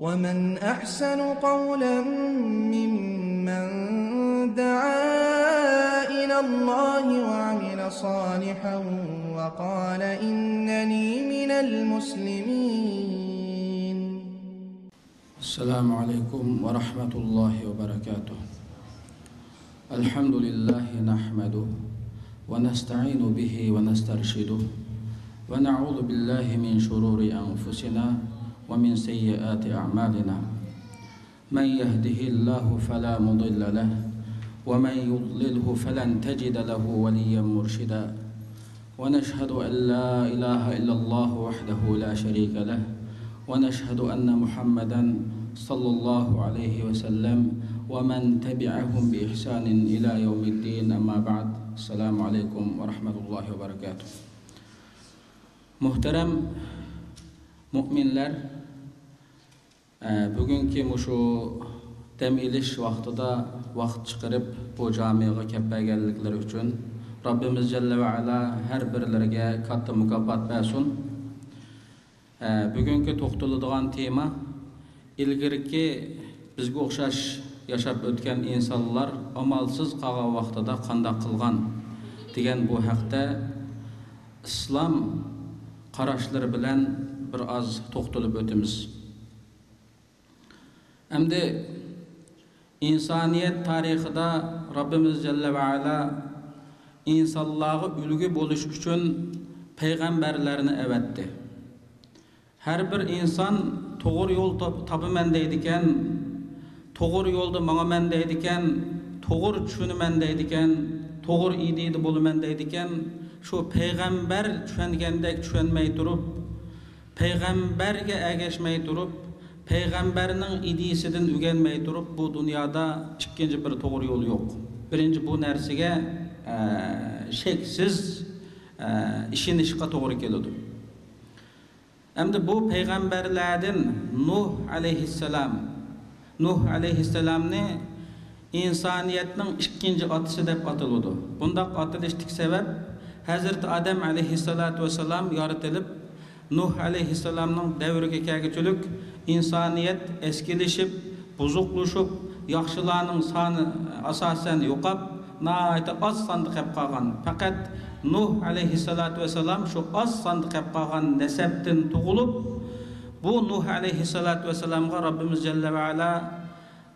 ومن أحسن قولا ممن دعا إلى الله وعمل صالحا وقال إنني من المسلمين. السلام عليكم ورحمة الله وبركاته. الحمد لله نحمده ونستعين به ونسترشده ونعوذ بالله من شرور أنفسنا ومن سيئات أعمالنا. من يهده الله فلا مضل له ومن يضلله فلن تجد له وليا مرشدا. ونشهد أن لا إله إلا الله وحده لا شريك له ونشهد أن محمدا صلى الله عليه وسلم ومن تبعهم بإحسان إلى يوم الدين. أما بعد السلام عليكم ورحمة الله وبركاته. محترم müminler bugünkü muşu dam ilish vaqtida vaqt chiqarib bu jamiyaga kelib kelganliklari uchun Rabbimiz jalla va Ala har birleriga katta mukofot bersin. bugungi to'xtaladigan tema ilgariki bizga o'xshash yashab o'tgan insonlar amalsiz qolgan vaqtida qanday qilgan degan bu haqda islom qarashlari bilan bir oz to'xtalib o'tamiz. Endi insoniyat tarixida Rabbimiz Celle ve Ala insonlarga ulgu bo'lish uchun payg'ambarlarni avatdi. Her bir insan to'g'ri yo'l topaman deydigan, to'g'ri yo'lda manaman deydigan, to'g'ri tushunaman deydigan, to'g'ri ideyda bo'laman deydigan, shu payg'ambar tushungandek tushunmay turib, payg'ambarga ergashmay turib, payg'ambarning ideyasidan o'rganmay turib, bu dunyoda ikkinchi bir to'g'ri yo'l yo'q. Birinchi bu narsaga sheksiz ishonishga to'g'ri keladi. Endi bu payg'ambarlardan Nuh alayhissalom Nuh alayhissalomni insoniyatning ikkinchi otasi deb ataladi. Bundaq atilishlik sabab Hazrat Adam alayhissalatu vassalam yaratilib Nuh alayhissalomning davriga kelguchilik insoniyat eskilishib, buzuqlashib, yaxshilarning soni asosan yo'qab, naayta oz sonda qolib qolgan. Faqat Nuh alayhissalatu vassalam shu oz sonda qolib qolgan nasabdan tug'ilib, bu Nuh alayhissalatu vassalamga Rabbimiz jalla va ala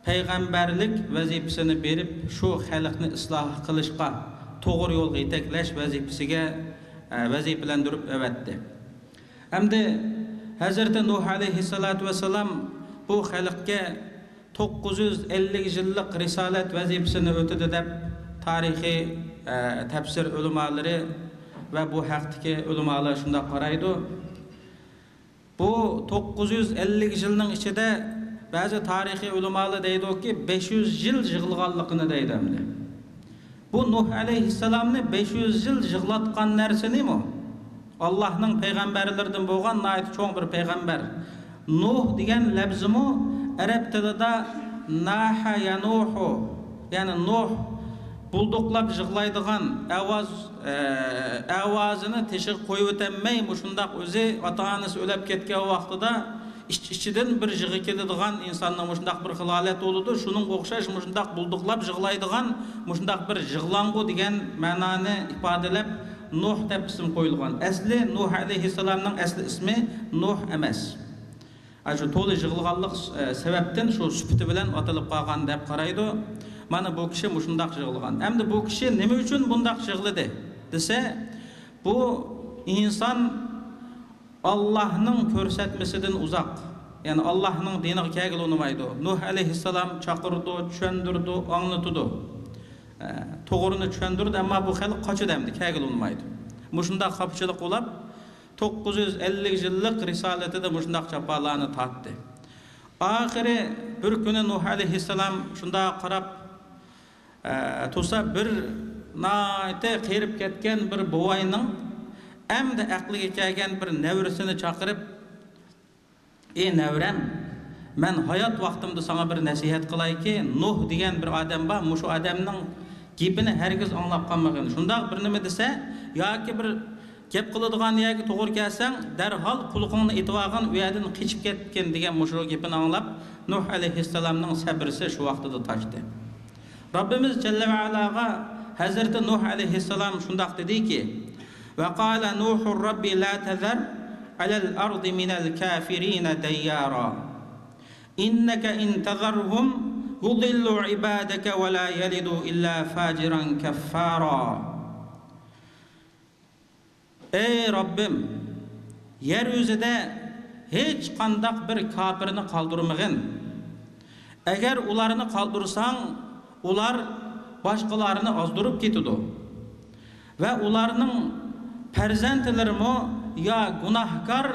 payg'ambarlik vazifasini berib, shu xalqni isloh qilishga, to'g'ri yo'lga yetaklash vazifasiga vazifalantirib avatdi. Hamda Hazreti Nuh alayhissalatu vassalam bu xalqga 950 yillik risolat vazifasini o'tadi deb tarixiy tafsir ulamalari va bu haqdagi ulamolar shunda qaraydi. Bu 950 yilning ichida ba'zi tarixiy ulamolar deydiki 500 yil yig'ilganligini deydi. Bu Nuh alayhissalomni 500 yil yig'latgan narsa nima? аллахның пайғамбарлардан болған найт чоң бір пайғамбар нух деген ләбзімі әрәп тіліда наха януху яны нух бұлдықлап жығылайдыған әуаз әуазыны тешік қойып өтәмей мұшындақ өзі ата анасы өліп кеткен уақытыда ішчіден бір жығы келедіған инсанның мұшындақ бір хилалет болуды шуның оқшаш мұшындақ бұлдықлап жығылайдыған мұшындақ бір жығылаңғы деген мәнаны ипаделеп Nuh deb ism qo'yilgan. Asli Nuh alayhissalomning asli ismi Nuh emas. Aşı to'li yig'ilganlik sababdan shu sifati bilan atalib qolgan deb qaraydi. Mana bu kishi mushundaq yig'ilgan. Endi bu kishi nima uchun bundaq yig'ladi desa, bu inson Allohning ko'rsatmasidan uzoq. Ya'ni Allohning diniga. Nuh alayhissalom chaqirdi, tushundirdi, anglatdi. To'g'rini tushundirdi ammo bu xalq qochadi endi kagilunmaydi mushundaq xopchilik qilib 950 yillik risolatida mushundaq chapalarni tortdi. Oxiri bir kuni nuh alayhissalom shunda qarab tursa bir nayta qerib ketgan bir buvayning endi aqliga kelgan bir navrasini chaqirib ey navram man hayot vaqtimda sana bir nasihat qilayki nuh degan bir odam bor mushu odamning gapini hargiz anglab qolmagan shundoq bir nima desa yoki bir gap qiladigan yerga to'g'ri kelsang darhol qulqingni etib olgin u yerdan qechib ketgin degan mushu gapini anglab nuh alayhissalomning sabrisi shu vaqtida toshdi robbimiz jalla va aloga hazrati nuh alayhissalom shundoq dediki وقال نوح ربي لا تذر على الأرض من الكافرين ديارا إنك إن تذرهم يضلوا عبادك ولا يلدوا إلا فاجرا كفارا Ey Rabbim, yeryüzüde hiç kandak bir kafirini kaldırmagın. Eğer ularını kaldırsan, ular başkalarını azdırıp getidu. Ve ularının perzentlerimi ya günahkar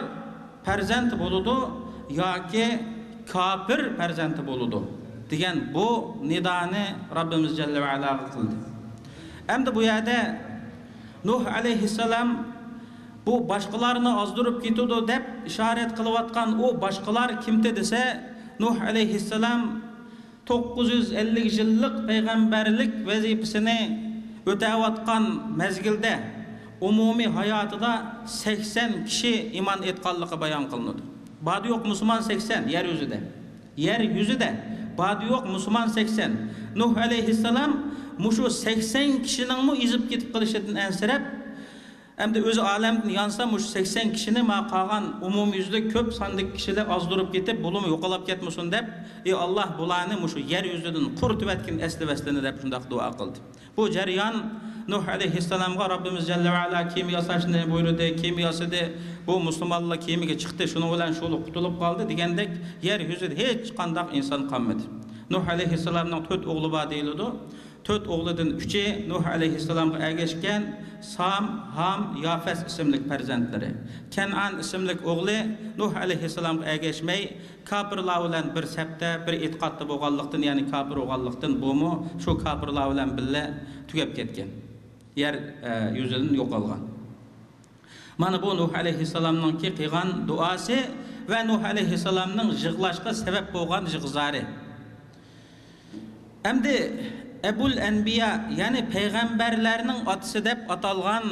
perzent boludu ya ki kafir perzenti boludu. Diyen bu nidani Rabbimiz Celle ve Ala kıldı. Hem de bu yerde Nuh aleyhisselam bu başkalarını azdırıp getidu dep işaret kılıvatkan o başkalar kimde dese Nuh aleyhisselam 950 yıllık peygamberlik vazifesini ötevatkan mezgilde umumi hayatıda 80 kişi iman etkanlığı bayan kılınır. Badı yok Müslüman 80 yeryüzüde. Yeryüzüde badı yok Müslüman 80. Nuh aleyhisselam muşu 80 kişinin mu izip gidip kılışıdın ensirep Hem özü alemden yansa muş 80 kişini ma kalgan umum yüzlük köp sandık kişiler azdırıp gidip bulumu yokalap ketmesin dep e Allah bulanı muşu yeryüzüden kurtup etkin esli veslini dep şundak dua kıldı. Bu ceryan Nuh aleyhisselam'a Rabbimiz Celle ve Ala kimi yasaşını buyurdu, kimi yasadı, bu Müslümanla kimiga çıktı, şunu bilen şunu kutulup kaldı degandek yeryüzüde hiç kandak insan kalmadı. Nuh aleyhisselam'ın töt oğlu var deyildi. Töt oğludan üçü Nuh aleyhisselam'a ergeçken Sam, Ham, Yafes isimlik perzentleri. Kenan isimlik oğlu Nuh aleyhisselam'a ergeçmey kapırlar bilen bir septe, bir itikatlı boğallıktan yani kapır boğallıktan bu mu şu kapırlar bilen bille tügep ketken. Yer e, yüzünden yok algan. Mana bu Nuh aleyhisselam'ın ki kıygan duası ve Nuh aleyhisselam'ın jığlaşqa sebep bolgan jığzari. Endi Ebul Enbiya yani peygamberlerinin atısı dep atalgan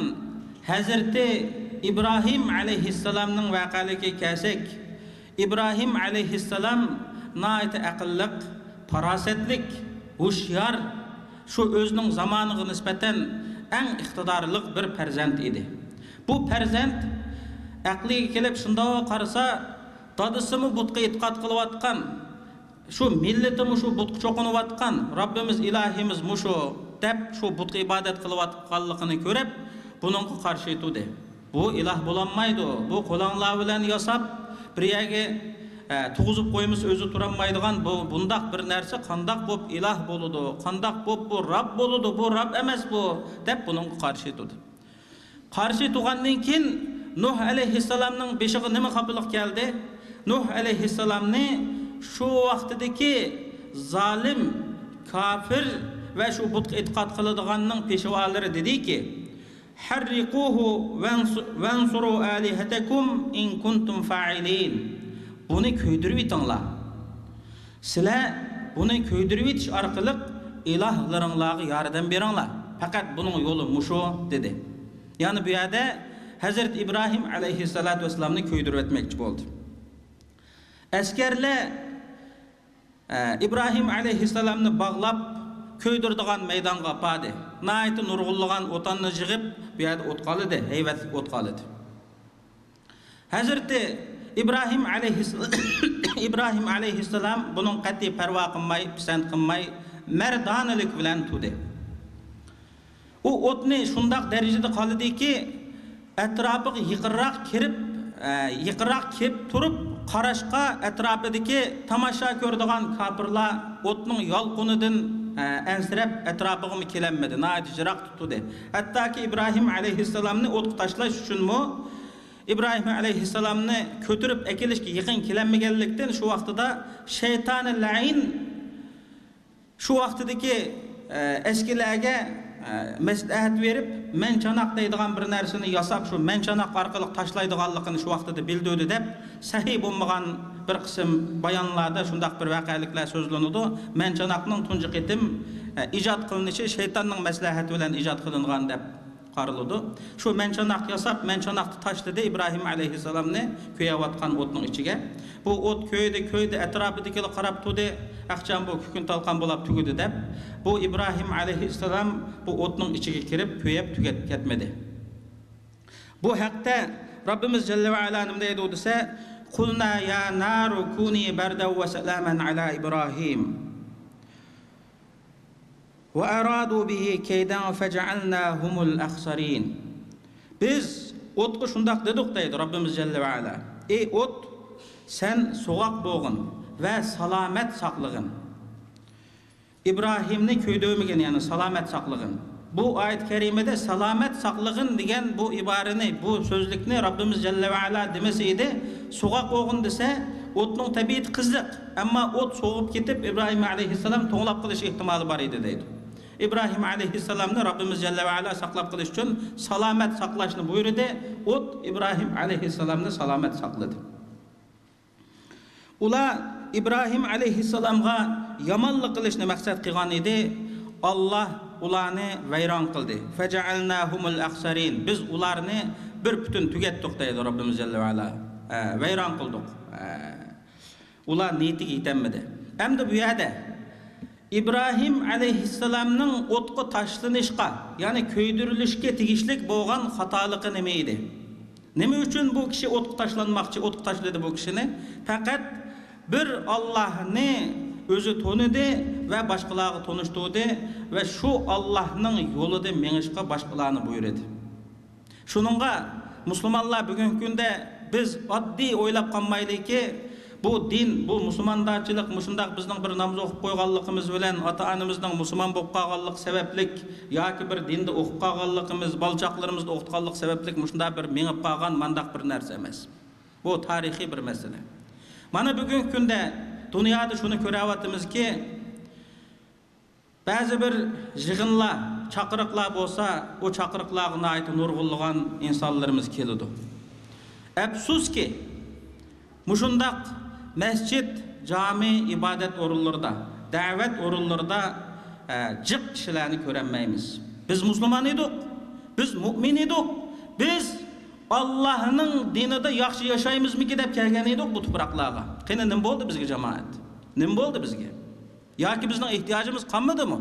Hazreti İbrahim aleyhisselam'ın vakalıki kesek İbrahim aleyhisselam naiti akıllık, parasetlik, huşyar şu özünün zamanına nispeten en iktidarlık bir perzent idi. Bu perzent akliga kelib shundoq qarasa dadisimi butqa e'tiqod qilayotgan shu millatimi shu butqa cho'qinayotgan robbimiz ilohimiz mushu deb shu butqa ibodat qilayotganligini ko'rib buningga qarshi etudi bu iloh bo'lolmaydi bu qo'langlar bilan yasab bir yerga tug'izib qo'ymiz o'zi turolmaydigan bu bundaq bir narsa qandoq bo'lib iloh bo'ladi qandoq bo'lib bu rob bo'ladi bu rob emas bu deb buningga qarshi etudi qarshi turgandan keyin nuh alayhissalomning beshig'i nima xafaliq keldi? Nuh alayhissalomni shu vaqtidagi zolim kofir va shu butga e'tiqod qiladiganning peshvolari dediki harriquhu vansuru alihatakum in kuntum fa'ilin. Buni kuydirib etinglar sizlar buni kuydirib etish orqali ilohlaringlarga yordam beringlar. Faqat buning yo'li mushu dedi. Yani bu yerde Hazreti İbrahim aleyhissalatü vesselam'ını köydürüp etmekçi oldu. Eskerle Э, ибраһим алейхисаламны бағлап көйдірдіған майданға апады найты нұрғұллыған отанны жығып бұяды отқалыды әйбәт отқалыды хәзірте ибраһим ибраһим алейхисалам бұның қатты пәрва қылмай пісән қылмай мәрданілік білән туды. О отны шұндақ дәрежеде қалыды ки әтрапыға йықырақ кіріп йықырақ ә, кеп тұрып qarashqa atrofidagi tomosha ko'radigan kofirlar o'tning yolqinidan ansirab atrofiga kelolmadi jiroq tutdi hattoki ibrohim alayhissalomni o'tga tashlash uchunmi ibrohim alayhissalomni ko'tarib akilishga yaqin kelolmaganlikdan shu vaqtida shaytoni lain shu vaqtidagi eskilarga Э, мәслихәт беріп мән чанақ дейдіған бір нәрсені жасап шу мән чанақ арқылы ташлайдығанлығын шу уақытыда білдірді деп сахи болмаған бір қысым баянларда шұндақ бір вақәліклер сөзленеді мән чанақтың тұнжы етім э, ижад қылынышы шайтанның мәслихәті білән ижад қылынған деп. Qarılıdı. Şu mençanaq yasap, mençanaqni tashladi İbrahim alayhissalomni kuyayotgan o'tning ichiga. Bu o't köyde köyde etrofidagilar qarab turdi, aqcham bu kukun talqon bo'lib tugudi deb. Bu İbrahim alayhissalom bu o'tning ichiga kirib kuyab tugat ketmadi. Bu haqda Rabbimiz Celle ve Ala nima deydi desa, "Qulna ya naru kuni bardan wa salaman ve وَاَرَادُوا بِهِ كَيْدًا فَجَعَلْنَاهُمُ الْاَخْسَر۪ينَ Biz otku şundak dedik deydi Rabbimiz Celle ve Ala. Ey ot sen soğuk boğun ve salamet saklığın. İbrahim'ni köydövmegen yani salamet saklığın. Bu ayet-i kerimede salamet saklığın degen bu ibareni, bu sözlükni Rabbimiz Celle ve Ala demeseydi, soğuk boğun dese otnun tabiat kızlık. Ama ot soğup gitip İbrahim Aleyhisselam toğlap kılış ihtimali var idi deydi. İbrahim aleyhisselamni Rabbimiz Celle ve Ala saqlab qilish uchun salomat saqlashni buyurdi. Ot İbrahim aleyhisselamni salomat saqladi. Ular İbrahim aleyhisselamga yomonlik qilishni maqsad qilgan edi. Alloh ularni vayron qildi. Biz ularni bir butun tugatdik deydi Rabbimiz Celle ve Ala. Vayron qildik. Ular niyatiga yetemedi. Endi bu yerda ибраһим алейхисаламның отқы ташлынышқа яғни көйдірілішке тегішлік болған хаталықы неме еді неме үшін бұл кіші отқа ташланмақшы отқа ташлады бұл кішіні пәкәт бір аллаһны өзі тоныды вә башқаларға тоныштуды вә шу аллахның жолыды меңішқа башқаларны бұйырды шуныңға мұсылманлар бүгінгі күнде біз адді ойлап қалмайлы бұл дин бұл мұсылмандарчылық мұсындақ біздің бір намаз оқып қойғанлығымыз білән ата анамыздың мұсылман болып қалғанлық себеплік яки бір динді оқып қалғанлығымыз балчақларымызды оқытқанлық себеплік мұшында бір меңіп қалған мандақ бір нәрсе емес бұл тарихи бір мәселе mana bugungi kunda dunyoda shuni ko'ryapmizki ba'zi bir yig'inlar chaqiriqlar bo'lsa u chaqiriqlarga aytib nurg'unlagan insonlarimiz keladi afsuski mushundoq masjid, cami, ibadet orullarda, davet orullarda e, cık kişilerini göremeyiz. Biz Müslüman idik, biz mümin idik, biz Allah'ın dinide yaxşı yaşayımız mı gidip kelgen idik bu topraklarga. Qene nim boldu bizge cemaat? Nim boldu bizge? Ya ki bizden ihtiyacımız kalmadı mı?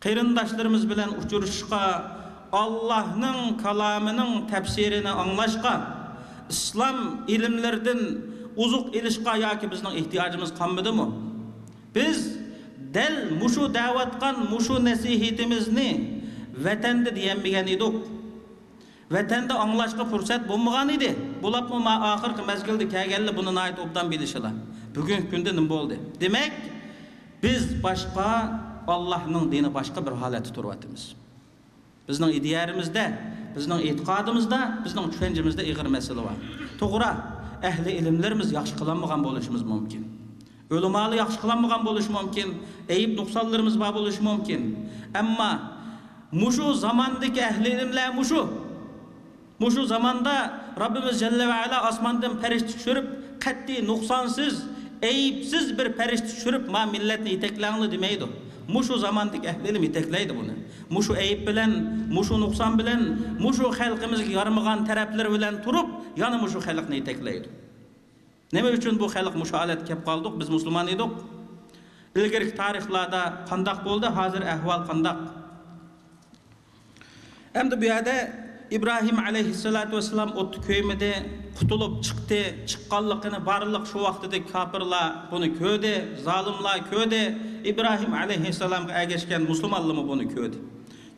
Qeyrindaşlarımız bilen uçuruşqa, Allah'ın kalamının tefsirini anlaşqa, İslam ilimlerden uzuq ilişqa yoki bizning ehtiyojimiz qolmadimi biz dal mushu da'vatgan mushu nasihatimizni vatanda deyolmagan edik vatanda anglashga fursat bo'lmagan edi bulapmi ma oxirgi mazgilda kelganlar buni nayt obdan bilishila bugungi kunda nima bo'ldi. Demak biz boshqa Allohning dini boshqa bir holatda turyapmiz bizning ideyarimizda bizning e'tiqodimizda bizning tushunchamizda ig'ir masala bor to'g'ri ehli ilimlerimiz yaxshi qilolmagan bo'lishimiz mumkin o'limali yaxshi qilolmagan bo'lishi mumkin ayib nuqsonlarimiz bor bo'lishi mumkin ammo mushu zamondagi ahli ilimlar mushu mushu zamonda robbimiz jalla va ala osmondan farishta tushirib qat'iy nuqsonsiz ayibsiz bir farishta tushirib ma millatni yetaklangli demaydi мушу замандык әхлелим итеклейді бұны мушу әйіп білән мушу нұқсан білән мушу халқымызға ярмыған тәрәплер білән тұрып яны мушу халықны итеклейді неме үшін бұл халық мушу алет кеп қалдық біз мұсылман едік ilgirki tarixlarda қандақ болды, қазір ahvol қандақ. Әмді бұяда ibrohim alayhissalotu vassalom o'tni ko'ymidi qutulib chiqdi chiqqanligini barliq shu vaqtida kofirlar buni ko'rdi zolimlar ko'rdi ibrohim alayhissalomga ergashgan musulmonlarmi buni ko'rdi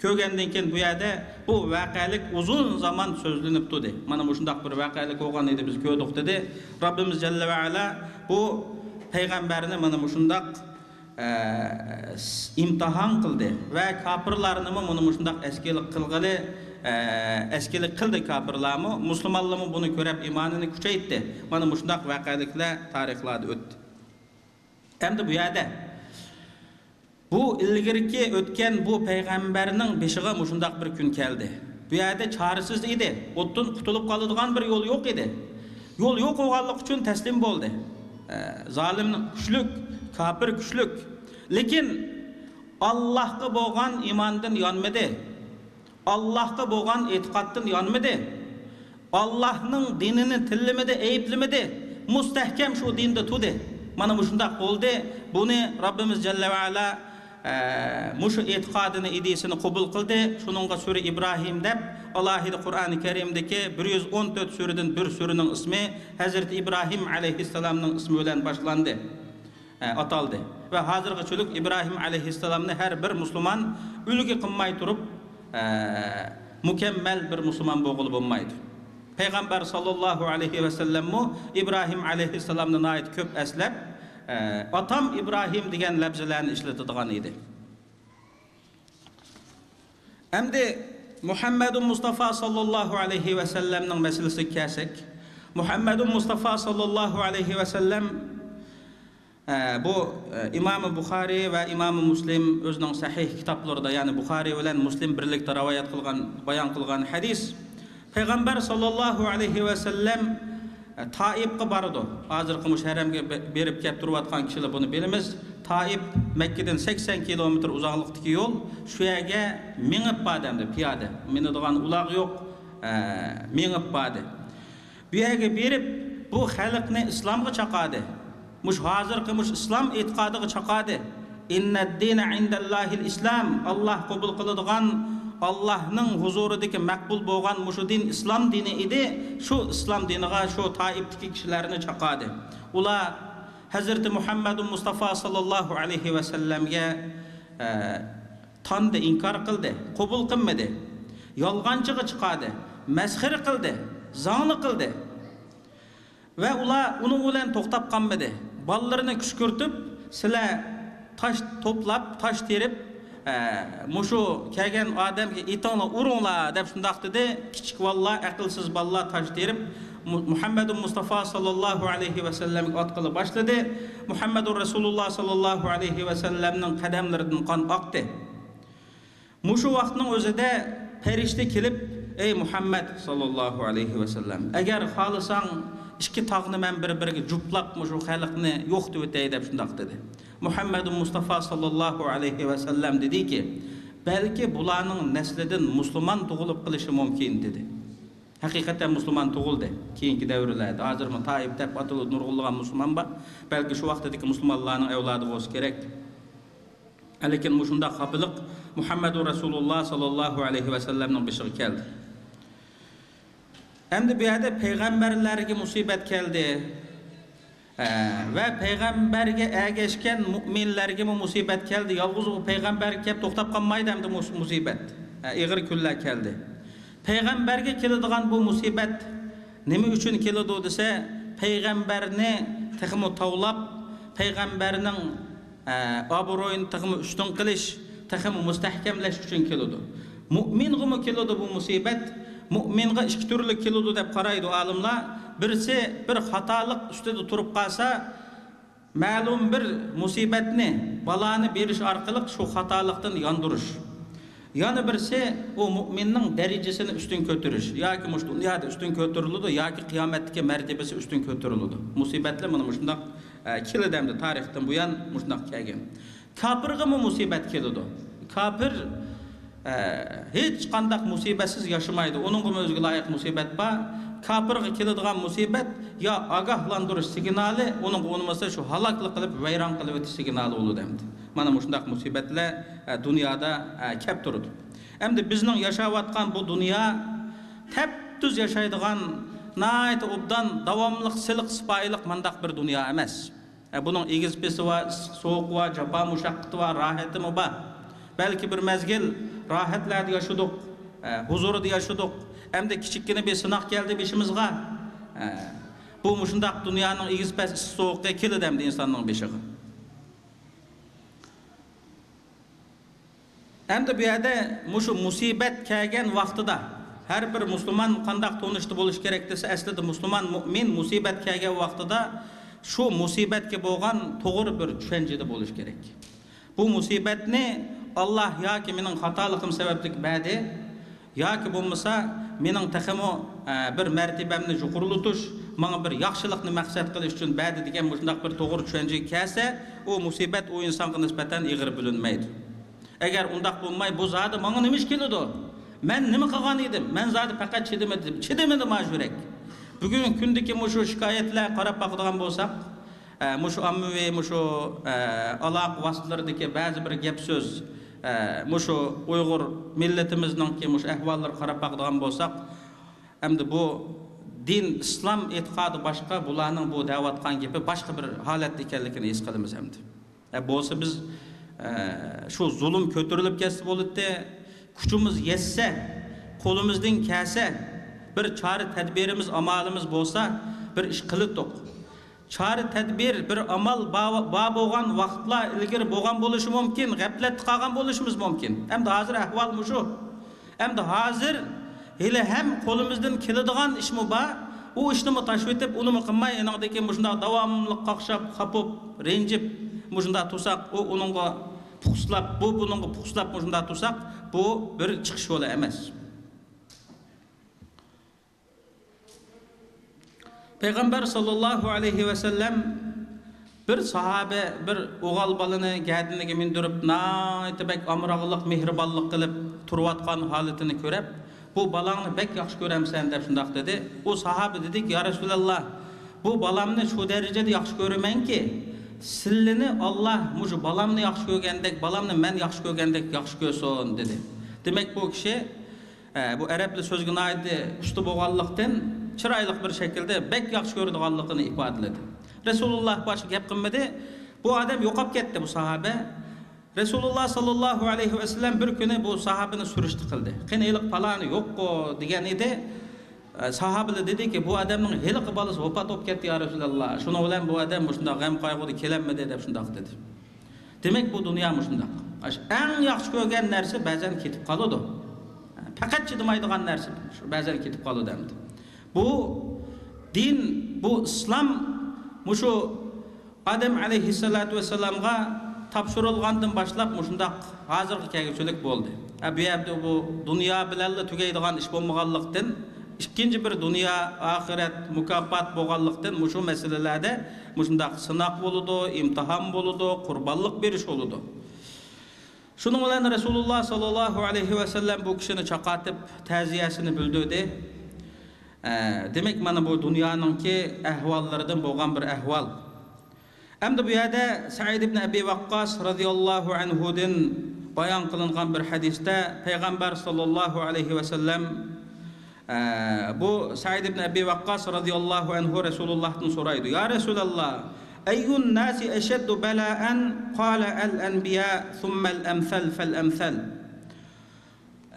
ko'rgandan keyin bu yerda bu voqelik uzun zaman so'zlanib turdi mana bu shundoq bir voqelik bo'lgan edi biz ko'rdik dedi. Robbimiz jalla va ala bu payg'ambarni mana bu shundoq imtihon qildi va kofirlarni mana bu shundoq eskilik qilg'ili əskilik qıldı қылды musulmanlımı bunu görəb көріп küçəyitdi. Bana muşnaq vəqəliklə tarixladı ötdü. өтті. bu yədə, bu ilgirki өткен bu Peyğəmbərinin beşiğe muşundaq bir күн gəldi. Bu yədə çarəsiz idi, otdun qutulub qalıdığan bir yol yox idi. Yol yox oğallıq üçün təslim boldu. Zalim küşlük, kapir küşlük. Lekin Allah'a boğan. Allah'a bo'lgan e'tiqoddan yonmidi Allohning dinini tillamidi ayiblamidi mustahkam shu dinda tudi mana shundoq bo'ldi buni Robbimiz jalla va ala mushu e'tiqodini idisini qabul qildi shuningga sura ibrohim deb alohida qur'oni karimdagi 114 suradan bir suraning ismi hazrati ibrohim alayhissalomning ismi bilan boshlandi ataldı. Ve hazırgı çocuk İbrahim aleyhisselamını her bir Müslüman ülge kılmay turup e, mükemmel bir Müslüman boğulu bulmaydı. Peygamber sallallahu aleyhi ve sellem mu İbrahim aleyhisselamdan ait köp eslep e, atam İbrahim diyen lebzelerini işletadigan idi. Endi Muhammedun Mustafa sallallahu aleyhi ve sellem'nin meselesi kesek. Muhammedun Mustafa sallallahu aleyhi ve sellem bu imam buxariy va муслим muslim o'zining sahih kitoblarida ya'ni buxariy муслим muslim birlikda rivoyat qilgan bayon qilgan hadis payg'ambar алейхи alayhi vasallam toibga bordi hozirgi musharramga berib kelib turayotgan kishilar buni bilamiz toib makkadan sakson kilometr uzoqlikdagi yo'l shu yerga mingib bodamdi piyoda minadigan uloq yo'q mingib bodi berib bu xalqni islomga chaqadi mush hozirgi mush islom e'tiqodiga chaqadi inna dina indallahil islam. Alloh qabul qiladigan allohning huzuridagi maqbul bo'lgan mushu din islom dini edi shu islom diniga shu toibdagi kishilarni chaqadi ular hazrati muhammadu mustafa sallallohu alayhi vasallamga tandi inkor qildi qabul qilmadi yolg'onchiga chiqadi masxir qildi zongli qildi va ular uni bilan to'xtab qolmadi sile taş toplap taş terip e, muşu kelgen adam ki itana urunla dep şundaq dedi kichik valla aqlsiz balla taş terip Muhammed Mustafa sallallahu aleyhi ve sellem atqılı başladı. Muhammedur Resulullah sallallahu aleyhi ve sellem'nin kademlerinden kan aktı. Muşu vaxtının özüde perişte kelip ey Muhammed sallallahu aleyhi ve sellem eğer halısan ikki tog'ni man bir biriga juplab shu xalqni yo'q deb o'tay deb shundoq dedi. Muhammadu mustafa sollallohu alayhi vasallam dediki balki bularning naslidan musulmon tug'ilib qilishi mumkin dedi. Haqiqatdan musulmon tug'ildi keyingi davrlarda hozir toib deb atalib nurg'ulg'an musulmon bor balki shu vaqtdagi musulmonlarning avlodi bo'lsa kerak lekin shundoq xafiliq muhammadu rasululloh sollallohu alayhi vasallamning boshiga keldi Endi bu yerda payg'ambarlarga musibat keldi. va payg'ambarga ergashgan mu'minlarga musibat keldi. Yolg'iz u payg'ambar kelib to'xtab qolmaydi endi musibat. Ig'ir kunlar keldi. Payg'ambarga keladigan bu musibat nima uchun keladi desa, payg'ambarni tixmi tavlab, payg'ambarning obro'yini tixmi ustun qilish, tixmi mustahkamlash uchun keladi. Mu'mingimi keladi bu musibat? мұминға ішкі түрлі келуді деп қарайды ғалымлар бірсе бір хаталық үстіде тұрып қалса мәлім бір мұсибетіне баланы беріш арқылы шу қаталықтың яндырыш яны бірсе о мүминнің дәрежесін үстін көтеріш яки мұш дүнияда үстін көтерілуді яки қияметке мәртебесі үстін көтерілуді мұсибетлі мұны мұшындақ келедемді тарихтан бұян мұшындақ келген кәпірге мұ мұсибет келеді кәпір hech qandaq musibatsiz yashamaydi uningga o'ziga loyiq musibat bor kofirga keladigan musibat yo ogohlantirish signali uning bo'lmasa shu haloklik qilib vayron qilib o'tish signali bo'ladi endi mana shundaq musibatlar dunyoda kelib turdi endi bizning yashayotgan bu dunyo tap tuz yashaydigan nayt obdan davomli siliq sipoyiliq mandaq bir dunyo emas buning egizpisi va sovuq va jafo mushaqqati va balki bir mezgil rahatlarda yaşadık, e, huzurda yaşadık. Hem de kiçikkine bir sınak geldi başımızga. E, bu muşundaq dünyanın igiz pes soğukta kelidi hem de insanın beşiği. Hem de bu yerde muşu musibet kelgen vaxtıda her bir Müslüman qandaq tonuştu buluş gerek dese aslida Müslüman mümin musibet kelgen vaxtıda şu musibetke bo'lgan to'g'ri bir tushunchada bo'lish kerak bu musibatni Allah ya ki mening xatoligim sababli badi yoki bo'lmasa mening taximo bir martabamni yuqorilitish menga bir yaxshilikni maqsad qilish uchun badi degan shundoq bir to'g'ri tushunchaga kelsa u musibat u insonga nisbatan ig'ir bilinmaydi agar undoq bo'lmay bu zodi menga nima ish keladi Men nima qilgan edim? Men zodi faqat chidamadim. Chidamadi ma yurek. Bugungi kundagi mushu shikoyatlar qarab baqadigan bo'lsak, e, mushu ommaviy mushu e, aloq vositalaridagi ba'zi bir gap so'z e, mushu Uyg'ur millatimizning mushu ahvollari qarab baqadigan bo'lsak, endi bu din islom e'tiqodi boshqa bularning bu da'vatgan gapi boshqa bir holatda ekanligini his qilamiz endi e, bo'lsa biz e, shu zulm ko'tarilib ketsa bo'ladi kuchimiz yetsa qo'limizdan kelsa bir chora tadbirimiz amalimiz bo'lsa bir ish чары тәдбир бір амал ба болған уақытла ілгір болған болушы мүмкін ғәплет қалған болушымыз мүмкін әмді қазір әхвал мұшу әмді қазір елі әм қолымыздан келедіған іш мұ ба? У ішні мұ ташып етіп оны мұ қылмай анағдеке мұшындағы давамлық қақшап қапып ренжіп мұшында тұрсақ о оныңға пұқсылап бұл бұныңға пұқсылап мұшында тұрсақ бұл бір шығыш жолы емес пайғамбар саллаллаху алейхи уәсәләм бір сахабе бір оғал балыны кәдініге міндіріп найтып бәк омырағылық мехрибанлық қылып тұрып жатқан халетін көріп бұл балаңны бәк жақсы көремсен деп шындақ деді ол сахабе деді я расулалла бұл баламны шу дәрежеде жақсы көремін көремәнки сілліні алла мұжы баламны жақсы көргендек баламны мен жақсы көргендек жақсы көрсін деді демек бұл кіші ә, бұл әрәплі сөзге ұсты болғанлықтан bo'lganlikdan chiroyli bir shaklda bek yaxshi ko'radiganligini ifodaladi rasululloh boshqa gap qilmadi bu odam yo'qolib ketdi bu sahoba rasululloh sollallohu alayhi vasallam bir kuni bu sahobani surishti qildi. Qaniylik paloni yo'qku degan edi. Sahobalar dediki bu odamning hiliqi bolasi vafot bo'lib ketdi ya rasululloh shuni bilan bu odam shundoq g'am qayg'uda kelamidi deb shundoq dedi. Demak bu dunyo shundoq. Eng yaxshi ko'rgan narsa ba'zan ketib qoladi faqat chidamaydigan narsa ba'zan ketib qoladi endi bu din bu islom mushu odam alayhissalotu vassalomga topshirilgandan boshlab mushundoq hozirgi kelguchilik bo'ldi bu yerda bu dunyo bilanla tugaydigan ish bo'lmaganlikdan ikkinchi bir dunyo oxirat mukofot bo'lganlikdan mushu masalalarda mushundoq sinoq bo'ladi imtihon bo'ladi qurbonlik berish bo'ladi shuning bilan rasululloh sollallohu alayhi vasallam bu kishini chaqatib ta'ziyasini bildirdi demak mana bu dunyoninki ahvollaridan bo'lgan bir ahvol endi bu yerda said ibn abi vaqqos roziyallohu anhudan bayon qilingan bir hadisda payg'ambar sollallohu alayhi vasallam bu said ibn abi vaqqos roziyallohu anhu rasulullohdan so'raydi yo rasululloh ayyun nasi ashaddu bala'an qala al anbiya thumma al amsal fal amsal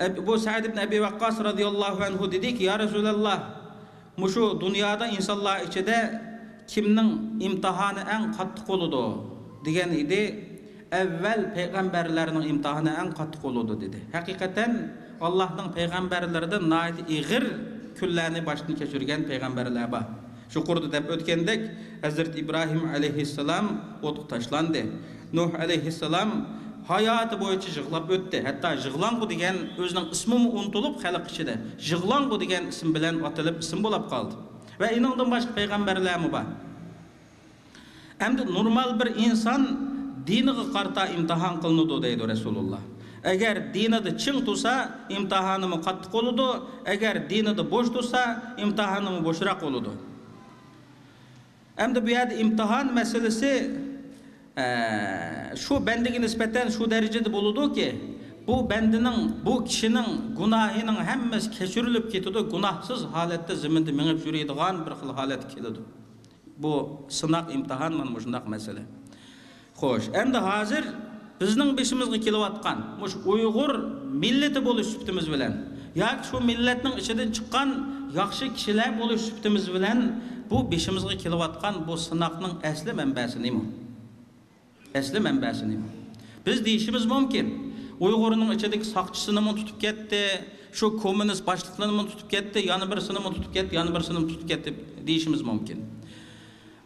bu Sa'd ibn Abi Waqqas radhiyallahu anhu dedi ki ya Rasulullah mushu dunyoda insonlar ichida kimning imtihoni eng qattiq bo'ladi degan edi avval payg'ambarlarning imtihoni eng qattiq bo'ladi dedi. Haqiqatan allohning payg'ambarlaridan ig'ir kunlarni boshdan kechirgan payg'ambarlar bor shu qurdi deb o'tgandek hazrati ibrohim alayhissalom o'tga tashlandi nuh hayatı boyunca jıglap ötdi. Hatta jıglangu degen özünün ismimi unutulup xalq içinde jıglangu degen isim bilen atılıp isim bolup kaldı. Ve inandan başka peygamberlerimi var. Hem de normal bir insan diniga qarta imtihan qılınıdı deydi Resulullah. Eğer dinida çıng tutsa imtihanımı qattiq oludu, eğer dinida boş tutsa imtihanımı boşraq oludu. Hem de bu yerde imtihan meselesi ee, shu bandaga nisbatan shu darajada bo'ladiki bu bandining bu kishining gunohining hammasi kechirilib ketadi gunohsiz holatda ziminda minib yuradigan bir xil holat keladi bu sinoq imtihon mana shundoq masala xo'sh endi hozir bizning beshimizga kelayotgan uyg'ur millati bo'lish sifatimiz bilan yoki shu millatning ichidan chiqqan yaxshi kishilar bo'lish sifatimiz bilan bu beshimizga kelayotgan bu sinoqning asli manbasi әсілі мәнбәсіне біз дейішіміз мүмкін ұйғырның ішіндегі сақшысынымын тұтып кетті шу коммунист басшылықнымын тұтып кетті яны бір сынымын тұтып кетті яны бір сынымын тұтып кетті дейішіміз мүмкін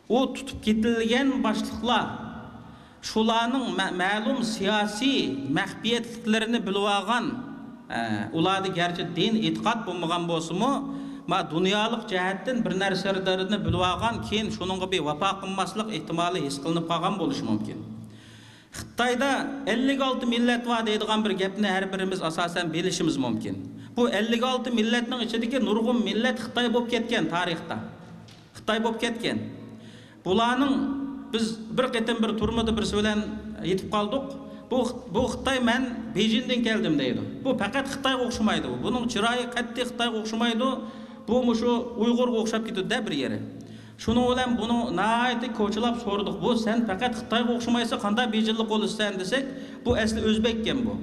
о тұтып кетілген басшылықлар шуларның мәлім саяси мәхбиетліктерін біліп алған ularni garchi din e'tiqod bo'lmagan bo'lsinmi ma dunyolik jihatdan bir narsalarni bilib olgan keyin shuningga bevafo qilmaslik ehtimoli his qilinib қалған болушы мүмкін Қытайда 56 миллет ва дейдіған бір кепіні әрбіріміз асасен білішіміз мүмкін. Бұл 56 милләтнің ішіндегі нұрғым миллет Қытай болып кеткен тарихта. Қытай болып кеткен. Бұланың біз бір кетін бір тұрмыды бір сөйлен етіп қалдық. Бұл, бұл Қытай мән бейжінден келдім дейді. Бұл пәкет Қытай қоқшымайды. Бұның чырайы қатты Бұл мұшы ұйғырға оқшап кетеді де бір ері. Shuning bilan buni naayati ko'chilab so'radik. Bu sen faqat Xitoyga o'xshamaysa qanday bejinlik bo'lasan desak, bu asli o'zbek ekan bu.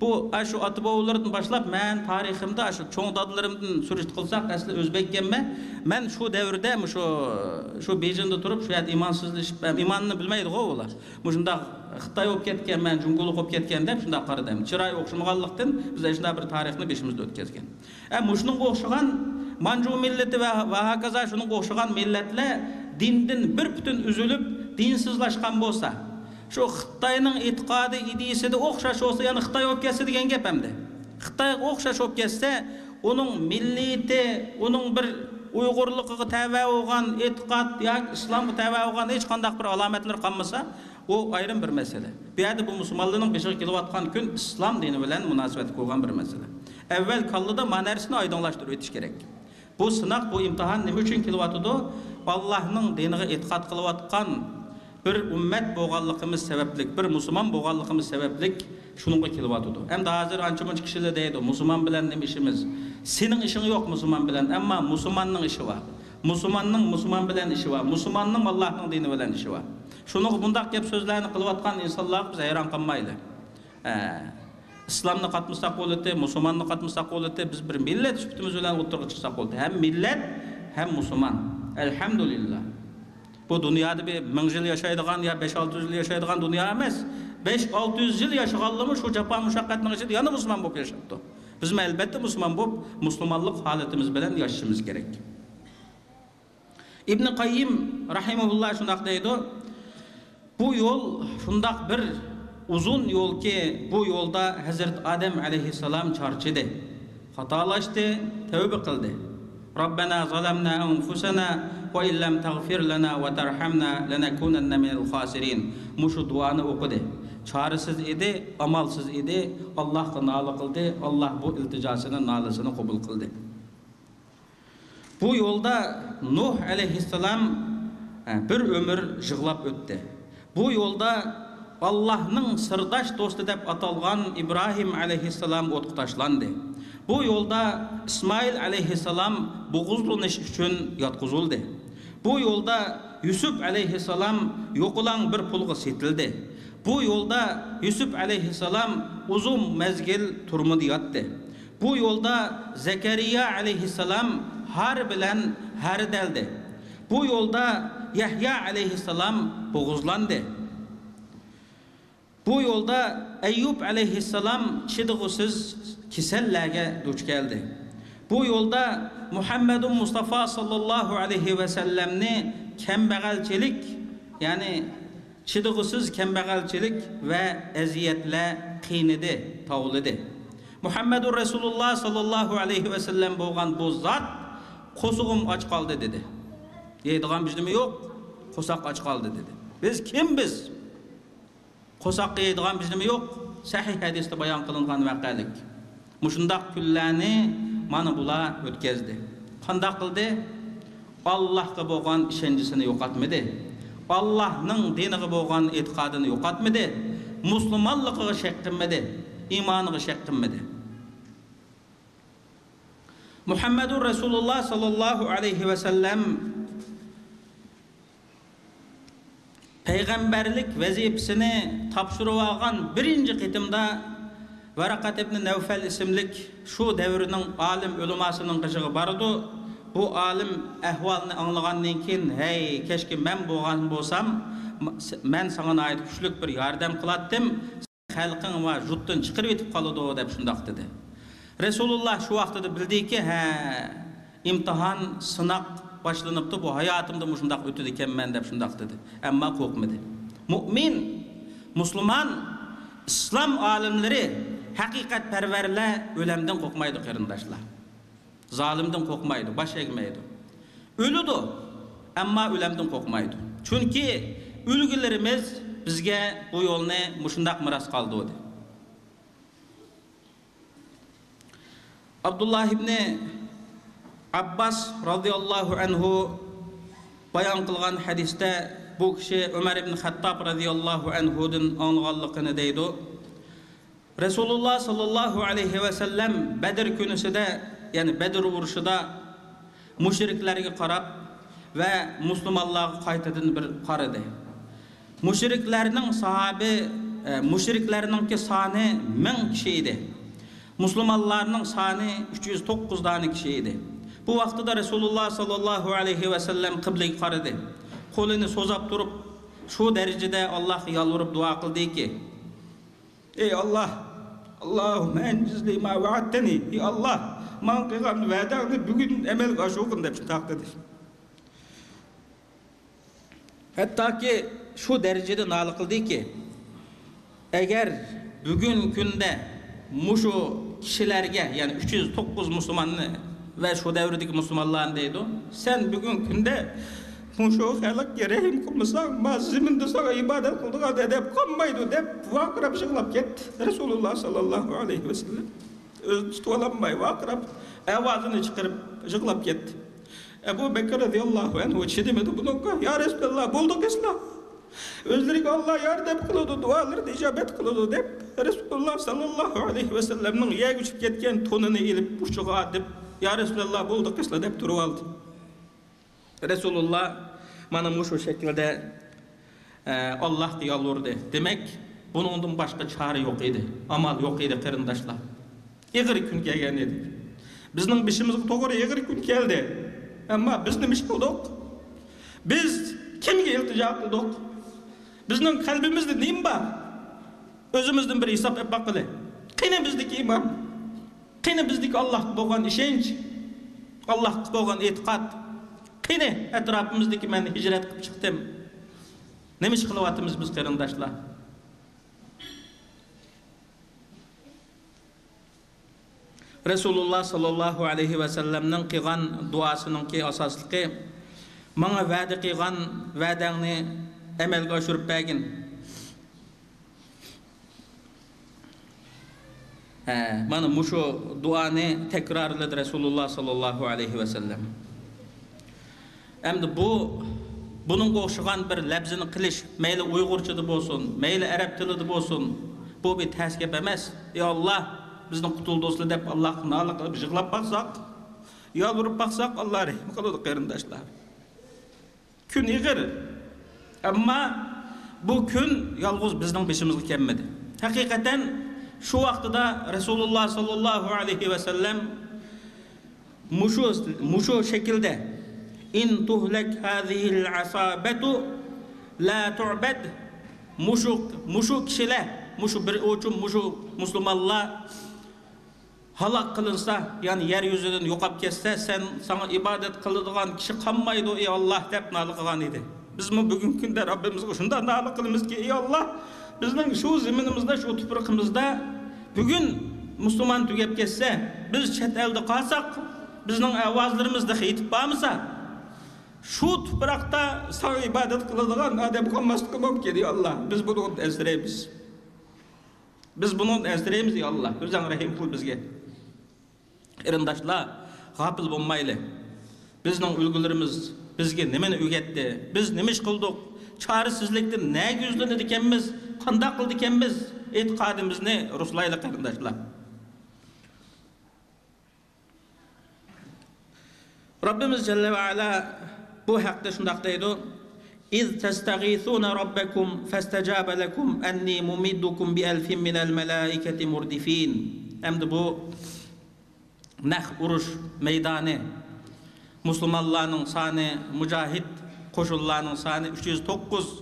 Bu shu ota bobolardan boshlab men tariximda shu cho'ng dadalarimdan surish qilsak asli o'zbek ekanman. Men shu davrda shu shu Bejingda turib, shu yerda imonsizlashib, iymonni bilmaydi-ku ular. Shunda Xitoy bo'lib ketgan, men jungulik bo'lib ketgan deb shunda qaradim. Chiroy o'xshamaganlikdan biz shunda bir tarixni beshimizda o'tkazgan. E, shunga o'xshagan Milleti ve, ve hakaza şunun o'xshagan millatlar dindan bir butun uzilib, dinsizlashgan bo'lsa, shu Xitoyning e'tiqodi ideyasida o'xshash bo'lsa, ya'ni Xitoy olib kelsa degan gap hamda. Xitoyga o'xshash olib kelsa, uning milliyati, uning bir Uyg'urligiga tava bo'lgan e'tiqod yoki islomga tava bo'lgan hech qanday bir alomatlar qolmasa, u ayrim bir masala. Bu yerda bu musulmonlarning beshiga kelayotgan kun islom dini bilan munosabat qo'ygan bir masala. Avval kallada ma'narsini oydinlashtirib o'tish kerak. Bu sınaq, bu imtihan nima uchun kelyapti? Allohning diniga e'tiqod qilayotgan bir ummat bo'lganligimiz sabablik, bir musulmon bo'lganligimiz sabablik shunga kelyapti. Endi hozir ancha muncha kishilar deydi, musulmon bilan nima ishimiz? Sening ishing yo'q musulmon bilan, ammo musulmonning ishi bor. Musulmonning musulmon bilan ishi bor. Musulmonning Allohning dini bilan ishi bor. Shuni bundaq gap so'zlarni qilayotgan insonlar biz hayron qolmaydi. Islomni qatmasak bo'ladi musulmonni qatmasak bo'ladi biz bir millat sifatimiz bilan o'tirib chiqsak bo'ladi ham millat ham musulmon alhamdulillah bu dunyoda ming yil yashaydigan yo besh olti yuz yil yashaydigan dunyo emas. besh olti yuz yil yashaganlimi shu jafo mushaqqatning ichida yana musulmon bo'lib yashabdi biz albatta musulmon bo'lib musulmonlik holatimiz bilan yashashimiz kerak ibn qayyim rahimahulloh shundoq deydi bu yo'l shundoq bir uzun yol ki bu yolda Hazreti Adem aleyhisselam çarçıdı. Hatalaştı, tövbe kıldı. Rabbena zalemna enfusena ve illem tagfir lana ve terhamna lenekunenne minel khasirin. Muşu duanı okudu. Çaresiz idi, amalsız idi. Allah nalı kıldı. Allah bu ilticasının nalısını kabul kıldı. Bu yolda Nuh aleyhisselam bir ömür jığlap öttü. Bu yolda Allah'ның сырдаш досты деп аталған Ибрахим алейхиссалам отқа ташланды. Бұл yolda İsmail aleyhisselam boğuzlanış üçün yatqızıldı. Bu yolda Yusuf aleyhisselam yokulan bir pulga setildi. Bu yolda Yusuf aleyhisselam uzun mezgil turmudu yattı. Bu yolda Zekeriya aleyhisselam har bilen har deldi. Bu yolda Yahya aleyhisselam boğuzlandı. Bu yolda Eyyub aleyhisselam çıdıgısız kisellerge duç geldi. Bu yolda Muhammedun Mustafa sallallahu aleyhi ve sellemni kembegalçilik yani çıdıgısız kembegalçilik ve eziyetle kıynidi, tavladı. Muhammedun Resulullah sallallahu aleyhi ve sellem boğan bu zat kosuğum aç kaldı dedi. Yeydiğen bizim yok, kosak aç kaldı dedi. Biz kim biz? қосақ қияйдыған біздіме жоқ сахи хадисте баян қылынған вақәлік мұшындақ күлләні мана бұла өткезді қандақ қылды аллахқа болған ішенжісін жоғалтмады аллахның диніге болған итқадын жоғалтмады мұсылманлығыға шек қылмады иманыға шек қылмады мұхаммаду расулулла саллаллаху алейхи уәсәләм payg'ambarlik vazifasini topshirib olgan birinchi qitimda varaqat ibn navfal ismlik shu davrning olim ulamosining qishig'i bordi bu olim ahvolni anglagandan keyin hey kashki men bo'lgan bo'lsam men sanga oid kuchlik bir yordam qilatdim xalqing va jutdan chiqirib yetib qoladi deb shundoq dedi. Rasululloh shu vaqtida bildiki ha imtihon sinoq başlanıptı bu hayatımda muşundaq ötüdü ekan men dep şundaq dedi. Amma qo'rqmadi. Mu'min, Müslüman, İslam alimleri haqiqat parvarlar o'lamdan qo'rqmaydi qarindoshlar. Zalimdan qo'rqmaydi, bosh egmaydi. O'lidi, ammo o'lamdan qo'rqmaydi. Chunki ulgularimiz bizga bu yo'lni mushundaq miros qoldi dedi. Abdullah ibn Abbas radıyallahu anhu bayan kılgan hadiste bu kişi Ömer ibn Hattab radıyallahu anhu'dan anlığanlıqını deydi. Resulullah sallallahu aleyhi ve sellem Bedir günüsüde yani Bedir vuruşuda müşriklerge qarab ve Müslümanlığa qaytadan bir qaradı. Müşriklerinin sahabi, e, müşriklerinin ki sani 1000 kişi idi. Müslümanların sani 309 tane kişi idi. Bu vaqtida Resulullah sallallahu aleyhi ve sellem kıbleyi qaradı. Kolunu sozap durup şu derecede Allah yalvarıp dua kıldı ki Ey Allah Allahümme encizli ma vaatteni Ey Allah man kıygan vədağını bugün emel aşoğun dep taqdidir. Hatta ki şu derecede nalı kıldı ki eğer bugün günde muşu kişilerge yani 309 Müslümanını ve şu devredeki Müslümanların deydi sen bugün günde muşu halak gerehim kılmasan maziminde sana ibadet kıldığa dedep kalmaydı dep. Vakrab şıklap get Resulullah sallallahu aleyhi ve sellem. Öz tutulamay vakrab avazını çıkarıp şıklap gitti Ebu Bekir radıyallahu anh çedemedi bunu ya Resulallah bulduk İslam. Özlerine Allah yardım kılıdı, duaları icabet kılıdı dep. Resulullah sallallahu aleyhi ve sellem'nin yer güçüp ketken tonunu ilip uçuğa dep Ya Resulallah bulduk isla dep durup aldı. Resulullah mana şu şekilde e, Allah yalvardı. Demek bunun başka çare yok idi. Amal yok idi kırındaşlar. Eğer gün gelgen idi. Bizning bishimizga to'g'ri egri kun keldi. Ammo biz nima ish qildik? Biz kimga iltijo qildik? Bizning qalbimizda nima bor? O'zimizdan bir hisob qilib boqili. Qani bizniki iymon? қине біздікі аллахқа болған ishonch болған bo'lgan e'tiqod. Qani atrofimizniki mana hijrat qilib chiqdim. Nima ish qilyapmiz biz qarindoshlar? Rasululloh sollallohu alayhi vasallamning qilgan duosiningki asosligi маңа va'da қиған va'dangni amalga oshirib bergin. Mana muşu duanı təkrarladı Resulullah sallallahu aleyhi ve sellem. Əmdi bu bunun qoşuğan bir ləbzini qilish, meyli Uyğurçıdı bolsun, meyli Ərəb tilidir bolsun, bu bir təskəb emas. Ya Allah, bizning qutuldo'slar deb allohga nola qilib yig'lab baqsaq yolvorib baqsaq alloh rahm qiladi qarindoshlar kun ig'ir ammo bu kun yolg'iz bizning beshimizga kelmadi haqiqatan shu vaqtida rasululloh sollallohu alayhi vasallam mushu mushu shaklda in tuhlak hadhihi al-asabatu la tu'bad mushu mushu kishilar mushu bir uchun mushu musulmonlar halak kılınsa yani yeryüzünden yokap kesse sen sana ibadet kılıdığan kişi kalmaydı ey Allah dep nalı idi. Biz mi bugün günde Rabbimiz şunda nalı kılımız ki ey Allah біздің шу зімінімізде шу тұпырқымызда бүгін мұсылман түгеп кетсе біз шет елде қалсақ біздің ауазларымыз етіп бармаса шу тұпырақта сау ибадат қылadiған адам қалмастығы мүмкін ей алла. Біз бұны әлсірейміз біз бұны әлсірейміз ей алла. Өзің рахим қыл бізге. Қарындашлар ғапыл болмайлы. Біздің үлгілеріміз бізге немені үйретті біз неме іш қылдық? çaresizlikdir. Ne güzlünü dikenmiz, kanda kıl dikenmiz. Etkadimiz ne? Ruslayla kardeşler. Rabbimiz Celle ve Ala bu hakta şundak deydu. İz testagithuna rabbekum festecabe lekum enni mumiddukum bi elfin minel melaiketi murdifin. Hem de bu Neh uruş meydanı Müslümanların sani mücahit koşullarının sani 309